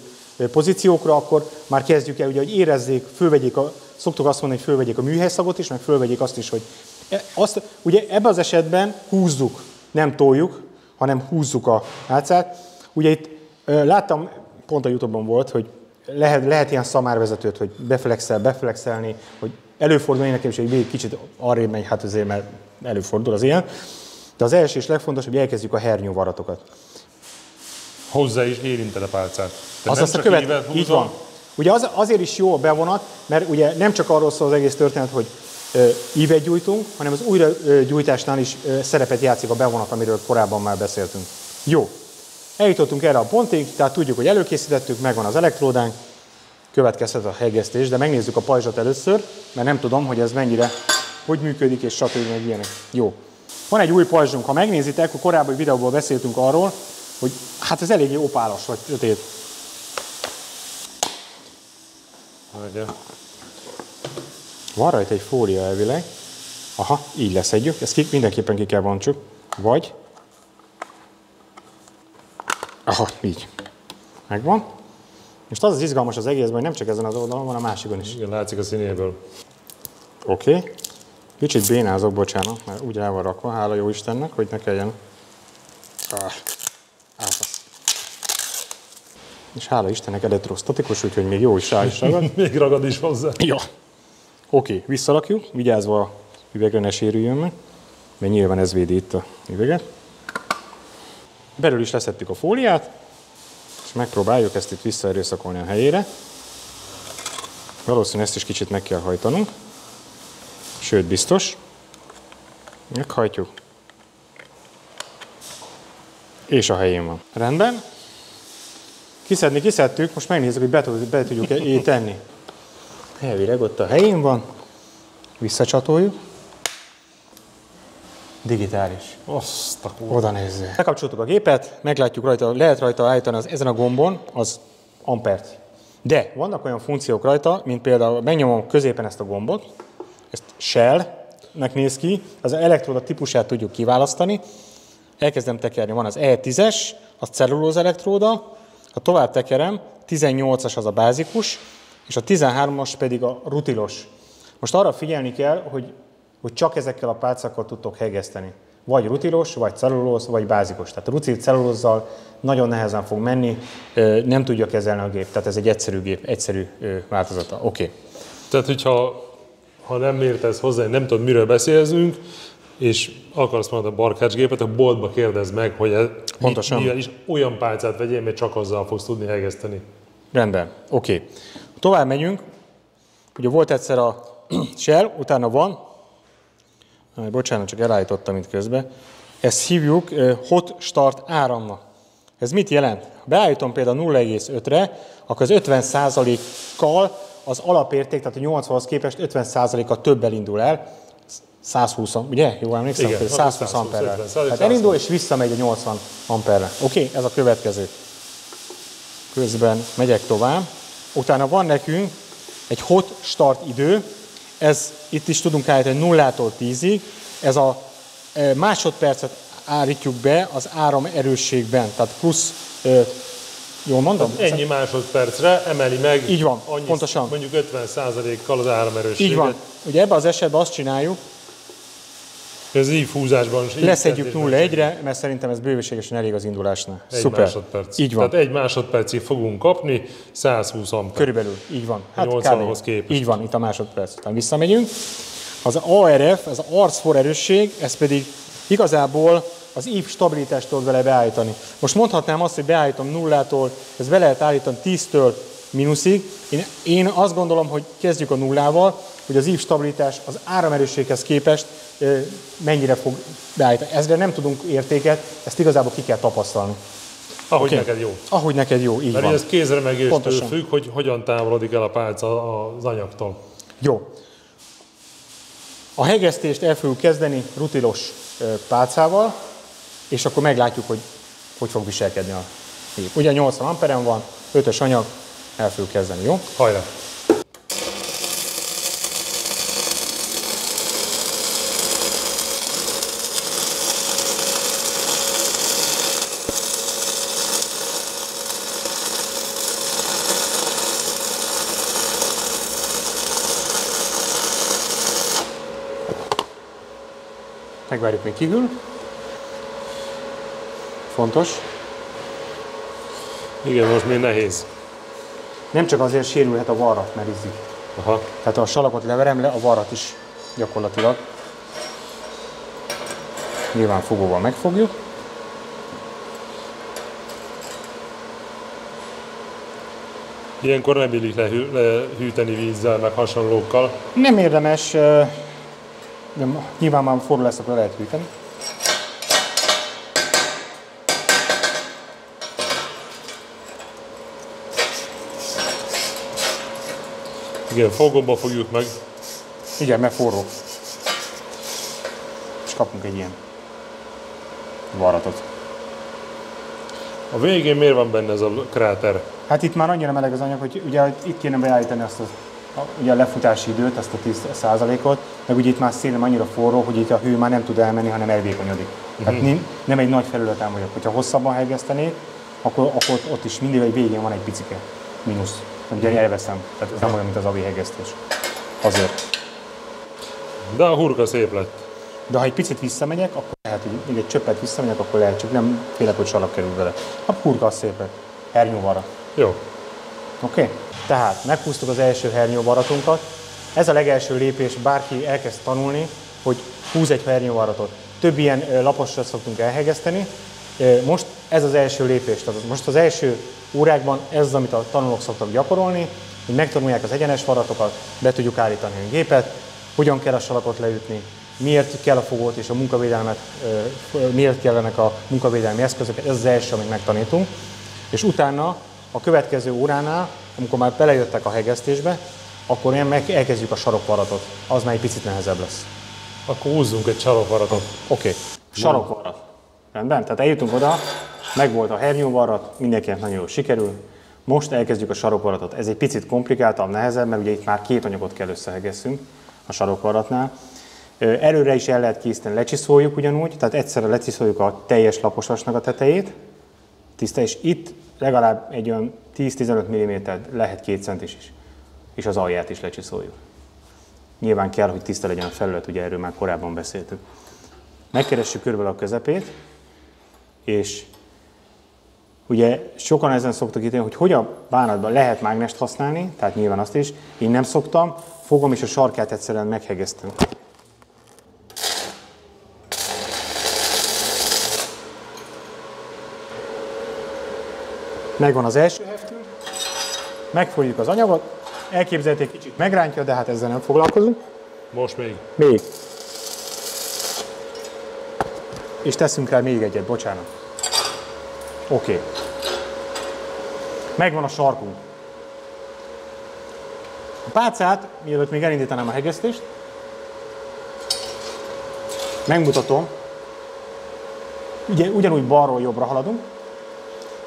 pozíciókra, akkor már kezdjük el, ugye, hogy érezzék, fölvegyék a, szoktuk azt mondani, hogy fölvegyék a műhelyszagot is, meg fölvegyék azt is, hogy e- azt, ugye ebben az esetben húzzuk, nem toljuk, hanem húzzuk a álcát. Ugye itt láttam, pont a Youtube-on volt, hogy lehet, lehet ilyen szamárvezetőt, hogy beflexel, beflexelni, hogy előfordul én nekem is, hogy végig kicsit arrébb megy, hát azért, mert előfordul az ilyen. De az első és legfontosabb, hogy elkezdjük a hernyóvaratokat. Hozzá is érinted a pálcát. Te Az azt a követ, így van. Ugye az, azért is jó a bevonat, mert ugye nem csak arról szól az egész történet, hogy ö, ívet gyújtunk, hanem az újra ö, gyújtásnál is ö, szerepet játszik a bevonat, amiről korábban már beszéltünk. Jó. Eljutottunk erre a pontig, tehát tudjuk, hogy előkészítettük, megvan az elektródánk, következhet a hegesztés, de megnézzük a pajzsot először, mert nem tudom, hogy ez mennyire, hogy működik, és stb. meg ilyenek. Jó. Van egy új pajzsunk, ha megnézitek, akkor korábbi videóból beszéltünk arról, hogy hát ez eléggé opálos vagy sötét. Van rajta egy fólia elvileg. Aha, így leszedjük. Ezt ki, mindenképpen ki kell bontsuk. Vagy... Aha, így. Megvan. Most az az izgalmas az egészben, hogy nem csak ezen az oldalon, van a másikon is. Igen, látszik a színéből. Oké. Okay. Kicsit bénázok, bocsánat, mert úgy rá van rakva, hála jó Istennek, hogy ne kelljen. Ah, áfasz. És hála Istennek elektrostatikus, úgyhogy még jó is rá is ragad. [laughs] Még ragad is hozzá. Ja. Oké, okay, visszalakjuk, vigyázva a üvegre ne sérüljön meg, mert nyilván ez védi itt a üveget. Belül is leszettük a fóliát, és megpróbáljuk ezt itt visszaerőszakolni a helyére. Valószínűleg ezt is kicsit meg kell hajtanunk, sőt biztos. Meghajtjuk. És a helyén van. Rendben. Kiszedni kiszedtük, most megnézzük, hogy be, be tudjuk-e [laughs] tenni. Elvileg ott a helyén van. Visszacsatoljuk. Digitális. Kurva. Oda nézzél. Lekapcsoltuk a gépet, meglátjuk rajta, lehet rajta állítani az, ezen a gombon az ampert. De vannak olyan funkciók rajta, mint például megnyomom középen ezt a gombot, ezt shell-nek néz ki, az elektroda típusát tudjuk kiválasztani, elkezdem tekerni, van az E10-es, az cellulóz elektróda, ha tovább tekerem, 18-as az a bázikus, és a 13-as pedig a rutilos. Most arra figyelni kell, hogy, hogy csak ezekkel a pálcákkal tudtok hegeszteni. Vagy rutilos, vagy cellulóz, vagy bázikus. Tehát rutil cellulózzal nagyon nehezen fog menni, nem tudja kezelni a gép. Tehát ez egy egyszerű gép, egyszerű változata. Oké. Okay. Tehát, hogyha ha nem értesz hozzá, nem tudod, miről beszélzünk, és akarsz majd a barkácsgépet, a boltba kérdezd meg, hogy ez, Pontosan. mivel is olyan pálcát vegyél, mert csak azzal fogsz tudni hegeszteni. Rendben, oké. Okay. Tovább megyünk. Ugye volt egyszer a shell, utána van, bocsánat, csak elállítottam itt közben. Ezt hívjuk hot start áramnak. Ez mit jelent? Ha beállítom például 0,5-re, akkor az 50%-kal az alapérték, tehát a 80-hoz képest 50%-kal többel indul el. 120, ugye? Jól emlékszem? Igen, hogy akkor 120 120, amperre. 50, Tehát 120. elindul és visszamegy a 80 amperre. Oké, okay, ez a következő. Közben megyek tovább. Utána van nekünk egy hot start idő, ez itt is tudunk állítani nullától 10-ig. Ez a e, másodpercet állítjuk be az áram erősségben, tehát plusz, e, jól mondom? Ennyi másodpercre emeli meg Így van, annyi, pontosan. mondjuk 50%-kal az áramerősséget. Így van. Ugye ebben az esetben azt csináljuk, Ez így húzásban is. leszedjük kezdésben 0-1-re, mert szerintem ez bőségesen elég az indulásnál. Egy Szuper. másodperc. Így van. Tehát egy másodpercig fogunk kapni, 120 amper. Körülbelül, így van. Hát 80-hoz kb. képest. Így van, itt a másodperc. Után visszamegyünk. Az ARF, az arcfor erősség, ez pedig igazából az ív stabilitást tudod vele beállítani. Most mondhatnám azt, hogy beállítom nullától, ez be lehet állítani 10-től mínuszig. Én, én azt gondolom, hogy kezdjük a nullával, hogy az ív stabilitás az áramerősséghez képest mennyire fog beállítani. Ezre nem tudunk értéket, ezt igazából ki kell tapasztalni. Ahogy Oké. neked jó. Ahogy neked jó, így Mert van. ez kézremegéstől Pontosan. függ, hogy hogyan távolodik el a pálca az anyagtól. Jó. A hegesztést el fogjuk kezdeni rutilos pálcával, és akkor meglátjuk, hogy hogy fog viselkedni a gép. Ugye 80 amperen van, 5-ös anyag, el fogjuk kezdeni, jó? Hajrá! Megvárjuk még kívül. Fontos. Igen, most még nehéz. Nem csak azért sérülhet a varrat, mert izzik. Aha. Tehát ha a salakot leverem le, a varrat is gyakorlatilag. Nyilván fogóval megfogjuk. Ilyenkor nem illik lehű, lehűteni vízzel, meg hasonlókkal. Nem érdemes, nyilván már akkor lehet hűteni. Igen, fogomba fogjuk meg. Igen, mert forró. És kapunk egy ilyen varratot. A végén miért van benne ez a kráter? Hát itt már annyira meleg az anyag, hogy ugye itt kéne beállítani azt az, a, ugye a lefutási időt, azt a 10%-ot, meg ugye itt már szélen annyira forró, hogy itt a hő már nem tud elmenni, hanem elvékonyodik. Tehát nem, nem egy nagy felületen vagyok. Hogyha hosszabban hegesztenék, akkor, akkor ott, ott is mindig egy végén van egy picike mínusz. Ugye elveszem, tehát ez nem olyan, mint az avi hegesztés. Azért. De a hurka szép lett. De ha egy picit visszamegyek, akkor lehet, hogy még egy csöppet visszamegyek, akkor lehet, csak nem félek, hogy salak kerül vele. A hurka szép lett. Hernyóvara. Jó. Oké? Okay? Tehát meghúztuk az első hernyóvaratunkat. Ez a legelső lépés, bárki elkezd tanulni, hogy húz egy hernyóvaratot. Több ilyen laposra szoktunk elhegeszteni. Most ez az első lépés. Tehát most az első órákban ez az, amit a tanulók szoktak gyakorolni, hogy megtanulják az egyenes varatokat, be tudjuk állítani a gépet, hogyan kell a salakot leütni, miért kell a fogót és a munkavédelmet, miért kellenek a munkavédelmi eszközök, ez az első, amit megtanítunk. És utána a következő óránál, amikor már belejöttek a hegesztésbe, akkor meg elkezdjük a sarokvaratot. Az már egy picit nehezebb lesz. Akkor húzzunk egy sarokvaratot. Oké. Okay. Sarokvarat. Rendben? Tehát eljutunk oda, megvolt a hernyóvarat, mindenkinek nagyon jól sikerül. Most elkezdjük a sarokvaratot. Ez egy picit komplikáltabb, nehezebb, mert ugye itt már két anyagot kell összehegesszünk a sarokvaratnál. Ö, Erőre is el lehet készíteni, lecsiszoljuk ugyanúgy, tehát egyszerre lecsiszoljuk a teljes laposvasnak a tetejét, tiszta, és itt legalább egy olyan 10-15 mm lehet 2 centis is, és az alját is lecsiszoljuk. Nyilván kell, hogy tiszta legyen a felület, ugye erről már korábban beszéltük. Megkeressük körülbelül a közepét, és ugye sokan ezen szoktak ítélni, hogy hogy a bánatban lehet mágnest használni, tehát nyilván azt is. Én nem szoktam, fogom és a sarkát egyszerűen meghegeztem. Megvan az első heftünk, megfogjuk az anyagot, elképzelték kicsit megrántja, de hát ezzel nem foglalkozunk. Most még. Még. És teszünk rá még egyet, bocsánat. Oké. Okay. Megvan a sarkunk. A pálcát, mielőtt még elindítanám a hegesztést, Megmutatom. Ugye, ugyanúgy balról jobbra haladunk,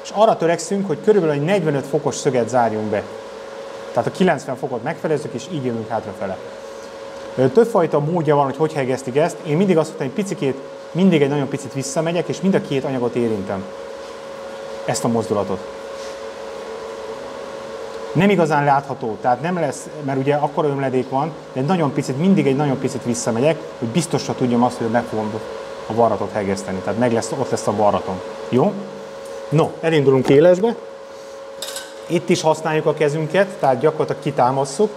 és arra törekszünk, hogy körülbelül egy 45 fokos szöget zárjunk be. Tehát a 90 fokot megfelezzük, és így jövünk hátrafele. Többfajta módja van, hogy hogy hegesztik ezt. Én mindig azt mondtam, hogy picikét, mindig egy nagyon picit visszamegyek, és mind a két anyagot érintem. Ezt a mozdulatot. Nem igazán látható, tehát nem lesz, mert ugye akkor ömledék van, de egy nagyon picit, mindig egy nagyon picit visszamegyek, hogy biztosra tudjam azt, hogy meg fogom a varratot hegeszteni. Tehát meg lesz, ott lesz a varratom. Jó? No, elindulunk élesbe. Itt is használjuk a kezünket, tehát gyakorlatilag kitámasszuk.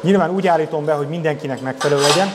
Nyilván úgy állítom be, hogy mindenkinek megfelelő legyen.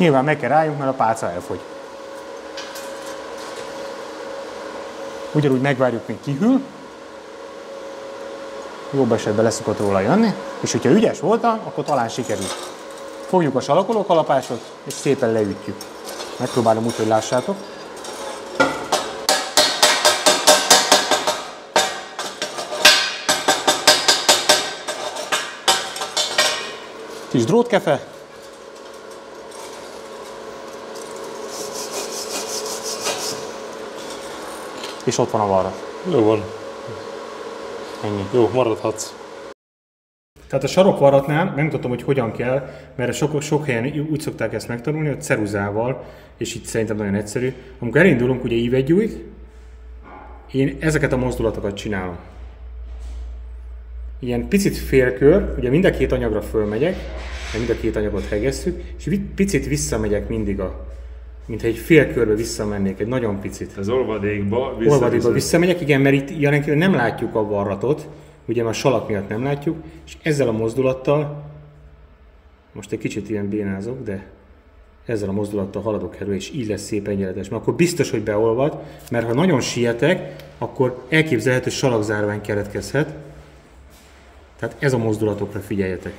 Nyilván meg kell rájunk, mert a pálca elfogy. Ugyanúgy megvárjuk, míg kihűl. Jobb esetben leszokott róla jönni. És hogyha ügyes voltam, akkor talán sikerül. Fogjuk a salakoló kalapásot, és szépen leütjük. Megpróbálom úgy, hogy lássátok. Kis drótkefe, és ott van a varra. Jó van. Ennyi. Jó, maradhatsz. Tehát a sarokvarratnál megmutatom, hogy hogyan kell, mert sok, sok helyen úgy szokták ezt megtanulni, hogy ceruzával, és itt szerintem nagyon egyszerű. Amikor elindulunk, ugye ívet gyújt, én ezeket a mozdulatokat csinálom. Ilyen picit félkör, ugye mind a két anyagra fölmegyek, mind a két anyagot hegesszük, és picit visszamegyek mindig a mintha egy fél körbe visszamennék, egy nagyon picit. Az olvadékba vissza, Olvadékba visszamegyek, igen, mert itt jelenleg nem látjuk a varratot, ugye már salak miatt nem látjuk, és ezzel a mozdulattal, most egy kicsit ilyen bénázok, de ezzel a mozdulattal haladok elő, és így lesz szép egyenletes. Mert akkor biztos, hogy beolvad, mert ha nagyon sietek, akkor elképzelhető, hogy salakzárvány keletkezhet. Tehát ez a mozdulatokra figyeljetek.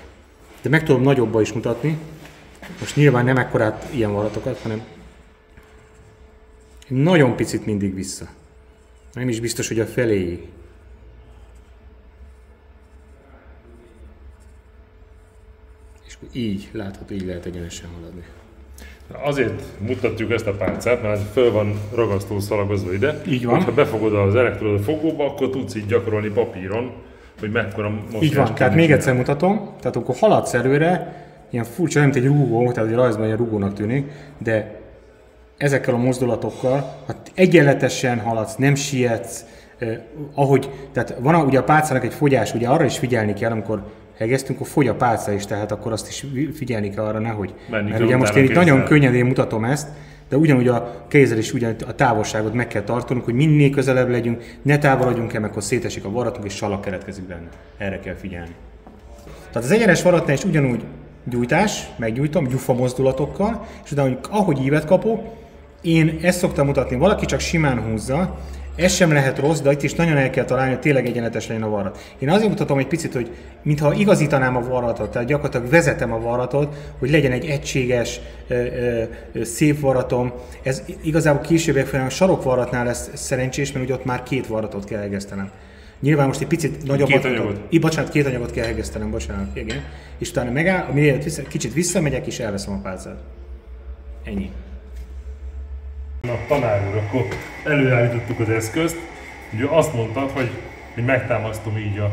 De meg tudom nagyobba is mutatni. Most nyilván nem ekkorát ilyen varratokat, hanem nagyon picit mindig vissza. Nem is biztos, hogy a feléig. És így, látható, így lehet egyenesen haladni. Azért mutatjuk ezt a pálcát, mert föl van ragasztó szalagozva ide. Így van. Ha befogod az elektród a fogóba, akkor tudsz így gyakorolni papíron, hogy mekkora mozgás Így van, tehát még egyszer mutatom, tehát akkor haladsz előre, ilyen furcsa, nem egy rúgó, tehát egy rajzban ilyen rúgónak tűnik, de ezekkel a mozdulatokkal, ha egyenletesen haladsz, nem sietsz, eh, ahogy, tehát van a, ugye a pálcának egy fogyás, ugye arra is figyelni kell, amikor hegesztünk, akkor fogy a pálca is, tehát akkor azt is figyelni kell arra, nehogy. Menni Mert ugye most én itt nagyon könnyedén mutatom ezt, de ugyanúgy a kézzel is ugyan a távolságot meg kell tartanunk, hogy minél közelebb legyünk, ne távolodjunk el, mert akkor szétesik a varatunk, és salak keletkezik benne. Erre kell figyelni. Tehát az egyenes varatnál is ugyanúgy gyújtás, meggyújtom, gyufa mozdulatokkal, és utána, ahogy ívet kapok, én ezt szoktam mutatni, valaki csak simán húzza, ez sem lehet rossz, de itt is nagyon el kell találni, hogy tényleg egyenetes legyen a varrat. Én azért mutatom egy picit, hogy mintha igazítanám a varratot, tehát gyakorlatilag vezetem a varratot, hogy legyen egy egységes, szép varratom. Ez igazából későbbiek folyamán a sarokvarratnál lesz szerencsés, mert ugye ott már két varratot kell hegesztenem. Nyilván most egy picit nagyobb két anyagot. I, bocsánat, két anyagot kell hegesztenem, bocsánat, igen. És utána megáll, mielőtt vissza, kicsit visszamegyek, és elveszem a pálcát. Ennyi. Na, tanár úr, akkor előállítottuk az eszközt. Ugye azt mondtad, hogy, hogy megtámasztom így a...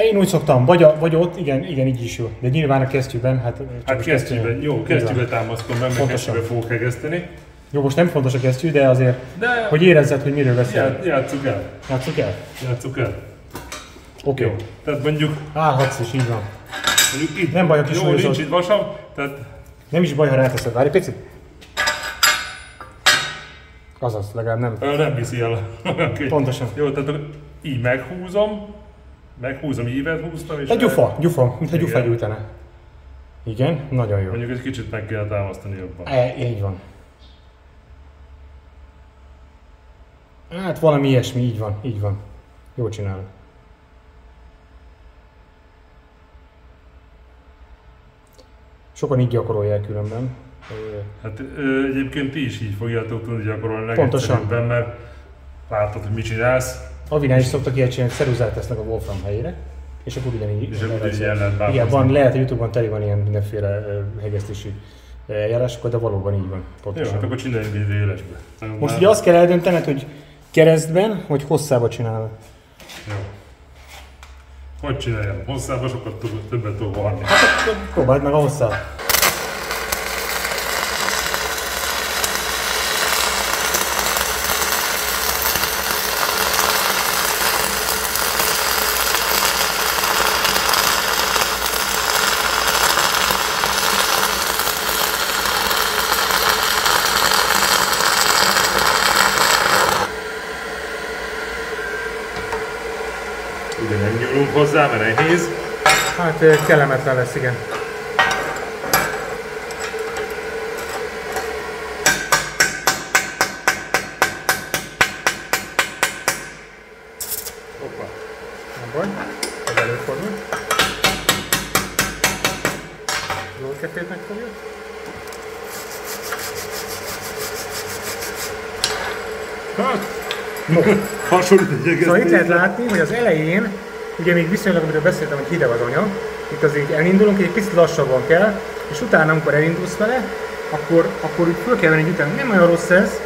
Én úgy szoktam, vagy, a, vagy ott, igen, igen, így is jó. De nyilván a kesztyűben, hát... Hát kesztyűben, jó, kesztyűben támasztom meg, meg Pontosan. kesztyűben fogok hegeszteni. Jó, most nem fontos a kesztyű, de azért, De hogy érezzed, hogy miről beszél. já- játsszuk el, Játsszuk el? játsszuk el. Oké. Jó, Okay. tehát mondjuk, Állhatsz is, így van. mondjuk itt, Nem baj, a kis jó, nincs ott. itt vasam, tehát Nem is baj, ha ráteszed. Várj egy picit. Azaz, legalább nem. Ö, Nem viszi el [laughs] könnyen. Pontosan. Jó, tehát így meghúzom, meghúzom, ívet húztam, és Egy gyufa, gyufa, mint egy gyufa gyújtana. Igen, nagyon jó. Mondjuk egy kicsit meg kell támasztani jobban. E, így van. Hát valami ilyesmi, így van, így van. Jó csinálod. Sokan így gyakorolják különben. Hát ö, egyébként ti is így fogjátok tudni gyakorolni Pontosan. mert látod, hogy mit csinálsz, Avinál is szoktak ilyet csinálni, ceruzát tesznek a Wolfram helyére, és akkor ugyanígy. és akkor lehet- így el lehet Igen, van, lehet, hogy Youtube-on teli van ilyen mindenféle hegesztési eljárásokkal, de valóban így van. Jó, Pontosan. hát akkor csináljunk egy élesbe. Most ugye azt kell eldöntened, hogy keresztben, vagy hosszába csinálod. Jó. Hogy csináljam? Hosszába sokkal több- többet tudok varni. Próbáld meg a hosszába. Ugye nem nyúlunk hozzá, mert nehéz. Hát ö, kellemetlen lesz, igen. Hoppá. Nem baj, ez előfordul. Jól kettőt megfogjuk. Hát, No. hasonlít egy Szóval itt egész lehet látni, hogy az elején, ugye még viszonylag, amiről beszéltem, hogy hideg az anyag, itt azért elindulunk, egy picit lassabban kell, és utána, amikor elindulsz vele, akkor, akkor úgy föl kell venni egy után, nem olyan rossz ez,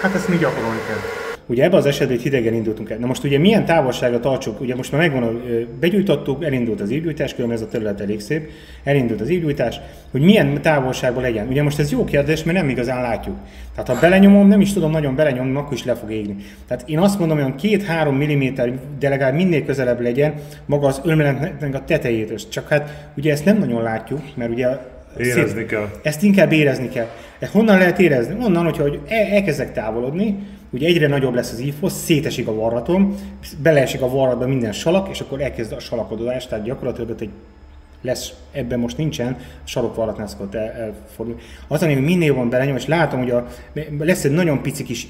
hát ezt mi gyakorolni kell. Ugye ebben az esetben egy hidegen indultunk el. Na most ugye milyen távolságra tartsuk, ugye most már megvan, ö, begyújtottuk, elindult az ívgyújtás, különben ez a terület elég szép, elindult az ívgyújtás, hogy milyen távolságban legyen. Ugye most ez jó kérdés, mert nem igazán látjuk. Tehát ha belenyomom, nem is tudom nagyon belenyomni, akkor is le fog égni. Tehát én azt mondom, hogy olyan 2-3 mm, de legalább minél közelebb legyen maga az ölmeletnek a tetejétől. Csak hát ugye ezt nem nagyon látjuk, mert ugye Érezni kell. ezt inkább érezni kell. E, honnan lehet érezni? Onnan, hogyha hogy el- elkezdek távolodni, ugye egyre nagyobb lesz az ívhoz, szétesik a varratom, beleesik a varratba minden salak, és akkor elkezd a salakodás, tehát gyakorlatilag ott egy lesz, ebben most nincsen, a sarokvarratnál szokott el, elfordulni. Az a lényeg, hogy minél jobban belenyom, és látom, hogy a, lesz egy nagyon pici kis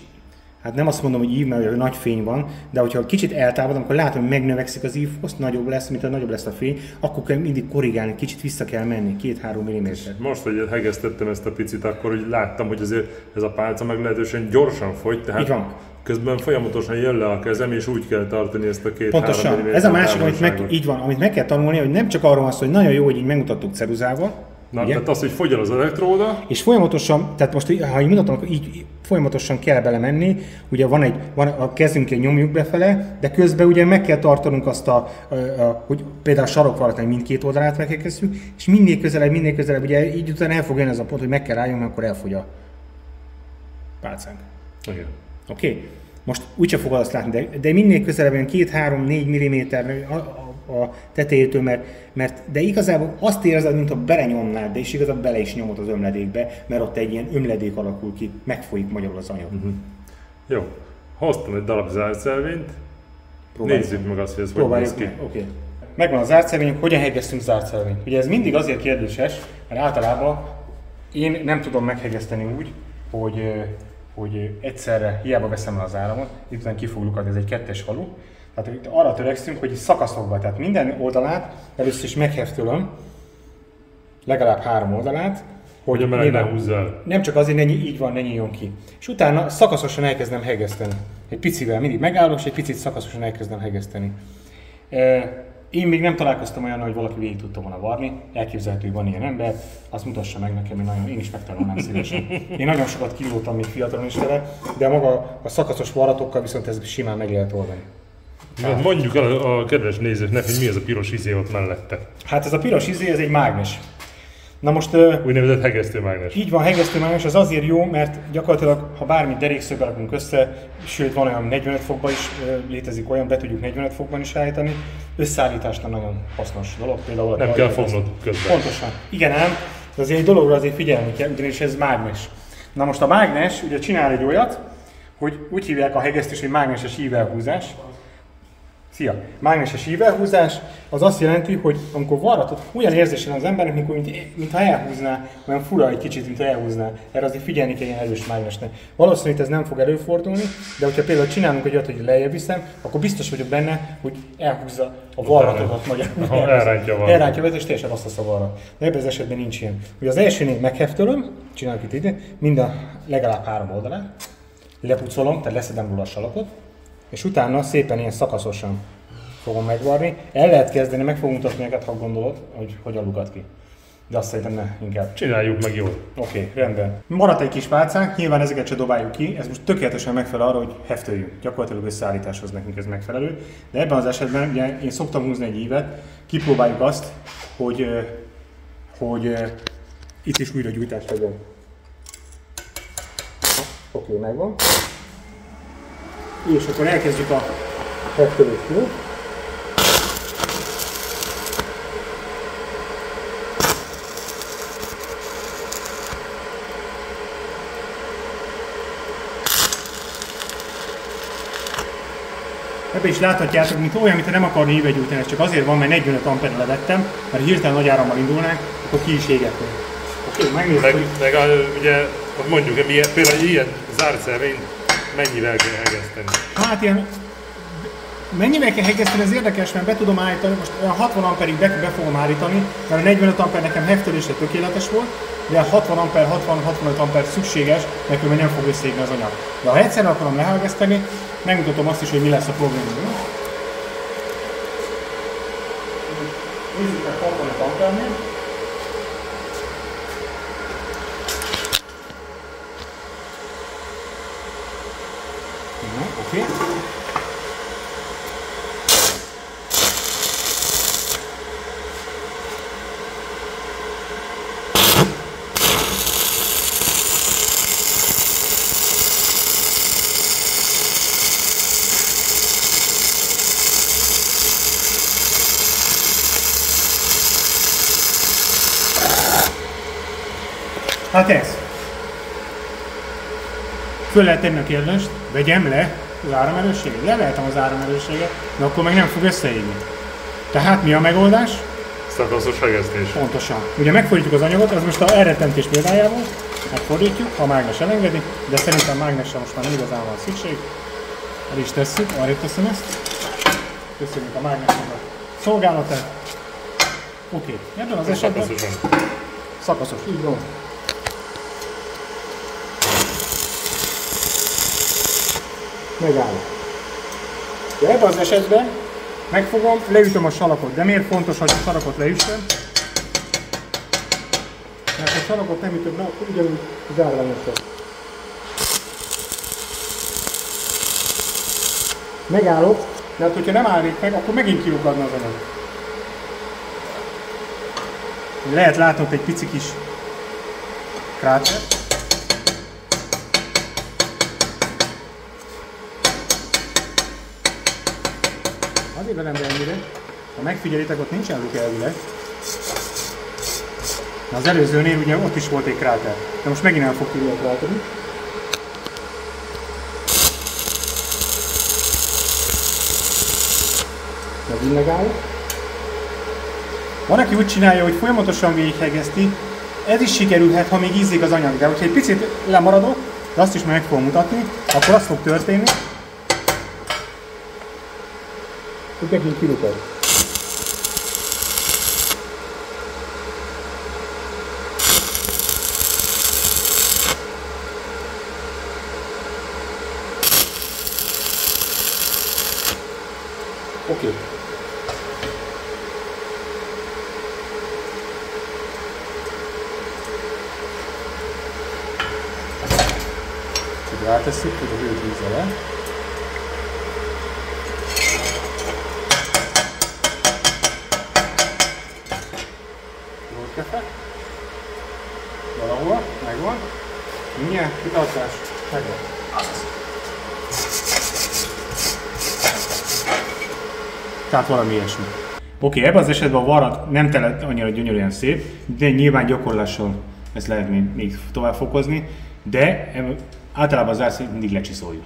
hát nem azt mondom, hogy ív, mert nagy fény van, de hogyha kicsit eltávolodom, akkor látom, hogy megnövekszik az ívhoz, nagyobb lesz, mint a nagyobb lesz a fény, akkor kell mindig korrigálni, kicsit vissza kell menni, két-három milliméter. Most, hogy hegesztettem ezt a picit, akkor hogy láttam, hogy azért ez a pálca meglehetősen gyorsan fogy, tehát Így van. közben folyamatosan jön le a kezem, és úgy kell tartani ezt a két Pontosan. Ez a másik, amit meg, így van, amit meg kell tanulni, hogy nem csak arról van szó, hogy nagyon jó, hogy így megmutattuk ceruzával, Na, ugye? tehát az, hogy fogy el az elektróda, És folyamatosan, tehát most ha így mutatom, akkor így folyamatosan kell belemenni, ugye van egy, van a kezünkkel nyomjuk befele, de közben ugye meg kell tartanunk azt a, a, a hogy például a sarokvalatnál mindkét oldalát megkezdjük, és minél közelebb, minél közelebb, ugye így utána el fog jönni ez a pont, hogy meg kell álljon, mert akkor elfogy a pálcánk. igen. Oké? Okay? Most úgyse fogod azt látni, de, de minél közelebb jön 2-3-4 mm a, tetejétől, mert, mert, de igazából azt érzed, mintha belenyomnád, de és igazából bele is nyomod az ömledékbe, mert ott egy ilyen ömledék alakul ki, megfolyik magyarul az anyag. Uh-huh. Jó. Hoztam egy darab Próbáljuk. nézzük meg azt, hogy ez hogy néz ki. Oké. Okay. Megvan a zárcelvényünk, hogyan hegesztünk zárcelvényt? Ugye ez mindig azért kérdéses, mert általában én nem tudom meghegeszteni úgy, hogy, hogy egyszerre hiába veszem el az áramot, itt ki fog lukadni, ez egy kettes falu. Tehát itt arra törekszünk, hogy szakaszokba, tehát minden oldalát először is megheftölöm, legalább három oldalát, Hogy a meleg ne húzza el. nem csak azért, nyí- így van, ne nyíljon ki. És utána szakaszosan elkezdem hegeszteni. Egy picivel mindig megállok, és egy picit szakaszosan elkezdem hegeszteni. Én még nem találkoztam olyan, hogy valaki végig tudta volna varni. Elképzelhető, hogy van ilyen ember, azt mutassa meg nekem, én, nagyon, én is megtanulnám szívesen. Én nagyon sokat kilótam még fiatalon is vele, de maga a szakaszos varratokkal viszont ez simán meg lehet oldani. Hát mondjuk el a, a kedves nézőknek, hogy mi ez a piros izé ott mellette. Hát ez a piros izé, ez egy mágnes. Na most Úgynevezett hegesztőmágnes. Így van, hegesztőmágnes az azért jó, mert gyakorlatilag, ha bármit derékszögbe rakunk össze, sőt van olyan 45 fokban is, létezik olyan, be tudjuk 45 fokban is állítani, összeállításra nagyon hasznos dolog. Például Nem kell fognod közben. Pontosan. Igen ám, de azért egy dologra azért figyelni kell, ugyanis ez mágnes. Na most a mágnes ugye csinál egy olyat, hogy úgy hívják a hegesztést, hogy mágneses ívelhúzás. Szia! Mágneses ívelhúzás az azt jelenti, hogy amikor varratod, olyan érzése van az embernek, mint, mint, mintha elhúzná, olyan fura egy kicsit, mint elhúzná. Erre azért figyelni kell ilyen erős mágnesnek. Valószínűleg ez nem fog előfordulni, de hogyha például csinálunk egy olyat, hogy lejjebb viszem, akkor biztos vagyok benne, hogy elhúzza a varratodat magyarul. Elrántja varrat. Elrántja és teljesen azt a varrat. De ebben az esetben nincs ilyen. Ugye az elsőnél megheftelöm, csinálok itt ide, mind a legalább három oldalát, lepucolom, tehát leszedem róla a salakot, és utána szépen ilyen szakaszosan fogom megvarni. El lehet kezdeni, meg fogom mutatni neked, ha gondolod, hogy hogyan lukat ki. De azt szerintem ne, inkább. Csináljuk meg jól. Oké, okay, rendben. Maradt egy kis pálcánk, nyilván ezeket se dobáljuk ki, ez most tökéletesen megfelel arra, hogy hefteljünk. Gyakorlatilag összeállításhoz nekünk ez megfelelő. De ebben az esetben ugye én szoktam húzni egy ívet, kipróbáljuk azt, hogy, hogy itt is újra gyújtást legyen. Oké, okay, megvan. És akkor elkezdjük a heftelést, jó? Ebben is láthatjátok, mint olyan, mint nem akarni híve gyújtani, ez csak azért van, mert 45 amperre levettem, mert hirtelen nagy árammal indulnánk, akkor ki is égetnénk. Oké, megnézzük, Meg, hogy meg ugye mondjuk, milyen, például ilyen zárt szervényt mennyivel kell hegeszteni. Hát ilyen Mennyivel kell hegeszteni, ez érdekes, mert be tudom állítani, most olyan 60 amperig be, be fogom állítani, mert a 45 amper nekem heftelésre tökéletes volt, de a 60 amper, 60-65 amper szükséges, különben nem fog összeégni az anyag. De ha egyszerre akarom lehegeszteni, megmutatom azt is, hogy mi lesz a probléma. Nézzük meg 65 ampernél. Oké. Okay. Hát ez. Föl lehet tenni a kérdést, vegyem le az áramerősséget. Leveltem az áramerősséget, de akkor meg nem fog összeégni. Tehát mi a megoldás? Szakaszos hegesztés. Pontosan. Ugye megfordítjuk az anyagot, ez most a elrettentés példájával, megfordítjuk, ha a mágnes elengedi, de szerintem mágnesre most már nem igazán van szükség. El is tesszük, arra teszem ezt. Köszönjük a mágnesnek a szolgálatát. Oké, okay. ebben az esetben Szakaszosan. szakaszos, így van. Megállok. De ebben az esetben megfogom, leütöm a salakot. De miért fontos, hogy a salakot leüssem? Mert ha a salakot nem ütöm le, akkor ugyanúgy zárványos lesz. Megállok, mert hogyha nem állít meg, akkor megint kilukadna az anyag. Lehet látnod egy pici kis kráter. Ennyire. Ha megfigyelitek, ott nincsen luk elvileg. Na az előzőnél ugye ott is volt egy kráter. De most megint el fog kirülni a kráter. Megint megáll. Van, aki úgy csinálja, hogy folyamatosan végighegeszti. Ez is sikerülhet, ha még ízik az anyag. De hogyha egy picit lemaradok, de azt is meg fogom mutatni, akkor az fog történni, hogy megint kilukad. Oké. Okay. Csak rátesszük, hogy a hőt vízzel le. kefe. Valahol, megvan. Mindjárt, kitartás, megvan. Tehát valami ilyesmi. Oké, okay, ebben az esetben a varrat nem tele annyira gyönyörűen szép, de nyilván gyakorlással ezt lehet még, még tovább fokozni, de általában az ársz mindig lecsiszoljuk.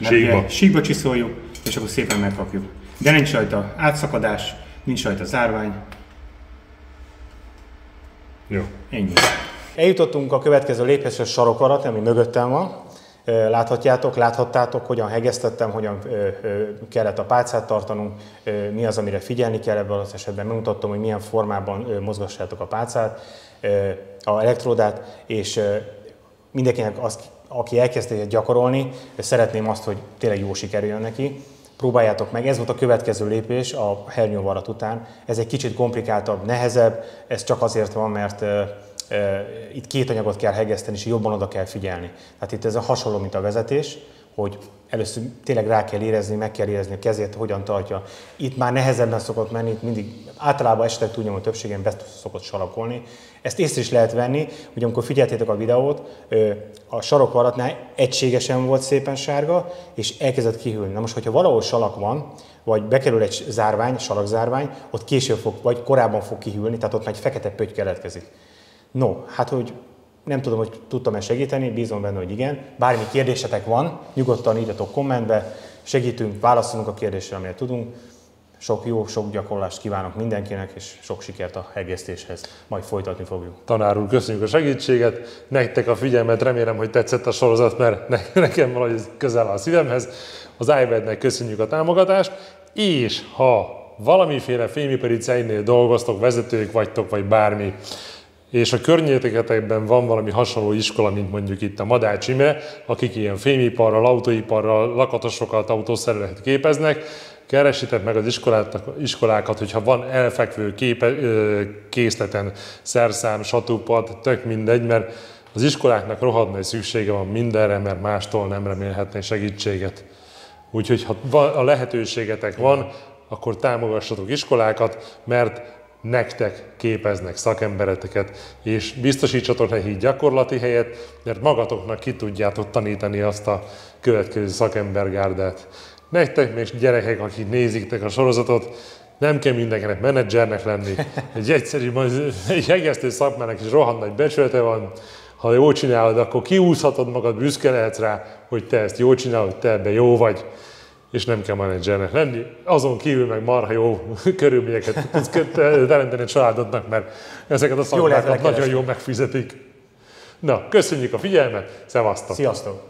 Síkba. Síkba csiszoljuk, és akkor szépen megkapjuk. De nincs rajta átszakadás, nincs rajta zárvány, Jó. ennyi. Eljutottunk a következő lépésre a sarokvarat, ami mögöttem van. Láthatjátok, láthattátok, hogyan hegesztettem, hogyan kellett a pálcát tartanunk, mi az, amire figyelni kell ebben az esetben. Megmutattam, hogy milyen formában mozgassátok a pálcát, a elektródát, és mindenkinek, azt, aki elkezdte gyakorolni, szeretném azt, hogy tényleg jó sikerüljön neki. Próbáljátok meg, ez volt a következő lépés a hernyóvarat után. Ez egy kicsit komplikáltabb, nehezebb, ez csak azért van, mert itt két anyagot kell hegeszteni, és jobban oda kell figyelni. Tehát itt ez a hasonló, mint a vezetés, hogy először tényleg rá kell érezni, meg kell érezni a kezét, hogyan tartja. Itt már nehezebben szokott menni, itt mindig általában esetek túlnyomó többségen be szokott salakolni. Ezt észre is lehet venni, hogy amikor figyeltétek a videót, a sarokvaratnál egységesen volt szépen sárga, és elkezdett kihűlni. Na most, hogyha valahol salak van, vagy bekerül egy zárvány, salakzárvány, ott később fog, vagy korábban fog kihűlni, tehát ott már egy fekete pötty keletkezik. No, hát hogy nem tudom, hogy tudtam-e segíteni, bízom benne, hogy igen. Bármi kérdésetek van, nyugodtan írjatok kommentbe, segítünk, válaszolunk a kérdésre, amire tudunk. Sok jó, sok gyakorlást kívánok mindenkinek, és sok sikert a hegesztéshez. Majd folytatni fogjuk. Tanár úr, köszönjük a segítséget, nektek a figyelmet, remélem, hogy tetszett a sorozat, mert ne- [laughs] nekem valahogy közel a szívemhez. Az iPad-nek köszönjük a támogatást, és ha valamiféle fémipari cégnél dolgoztok, vezetők vagytok, vagy bármi, és a környezetekben van valami hasonló iskola, mint mondjuk itt a Madács Imre, akik ilyen fémiparral, autóiparral, lakatosokat, autószereleket képeznek, keresitek meg az iskolát, iskolákat, hogyha van elfekvő képe, készleten szerszám, satúpad, tök mindegy, mert az iskoláknak rohadt nagy szüksége van mindenre, mert mástól nem remélhetnek segítséget. Úgyhogy ha a lehetőségetek van, akkor támogassatok iskolákat, mert nektek képeznek szakembereteket, és biztosítsatok nekik gyakorlati helyet, mert magatoknak ki tudjátok tanítani azt a következő szakembergárdát. Nektek még gyerekek, akik nézitek a sorozatot, nem kell mindenkinek menedzsernek lenni. Egy egyszerű, egy egésztő szakmának is rohadt nagy becsülete van. Ha jól csinálod, akkor kiúszhatod magad, büszke lehetsz rá, hogy te ezt jól csinálod, te ebben jó vagy és nem kell menedzsernek lenni. Azon kívül meg marha jó [laughs] körülményeket tudsz teremteni a családodnak, mert ezeket a szakmákat nagyon jól megfizetik. Na, köszönjük a figyelmet, szevasztok! Sziasztok!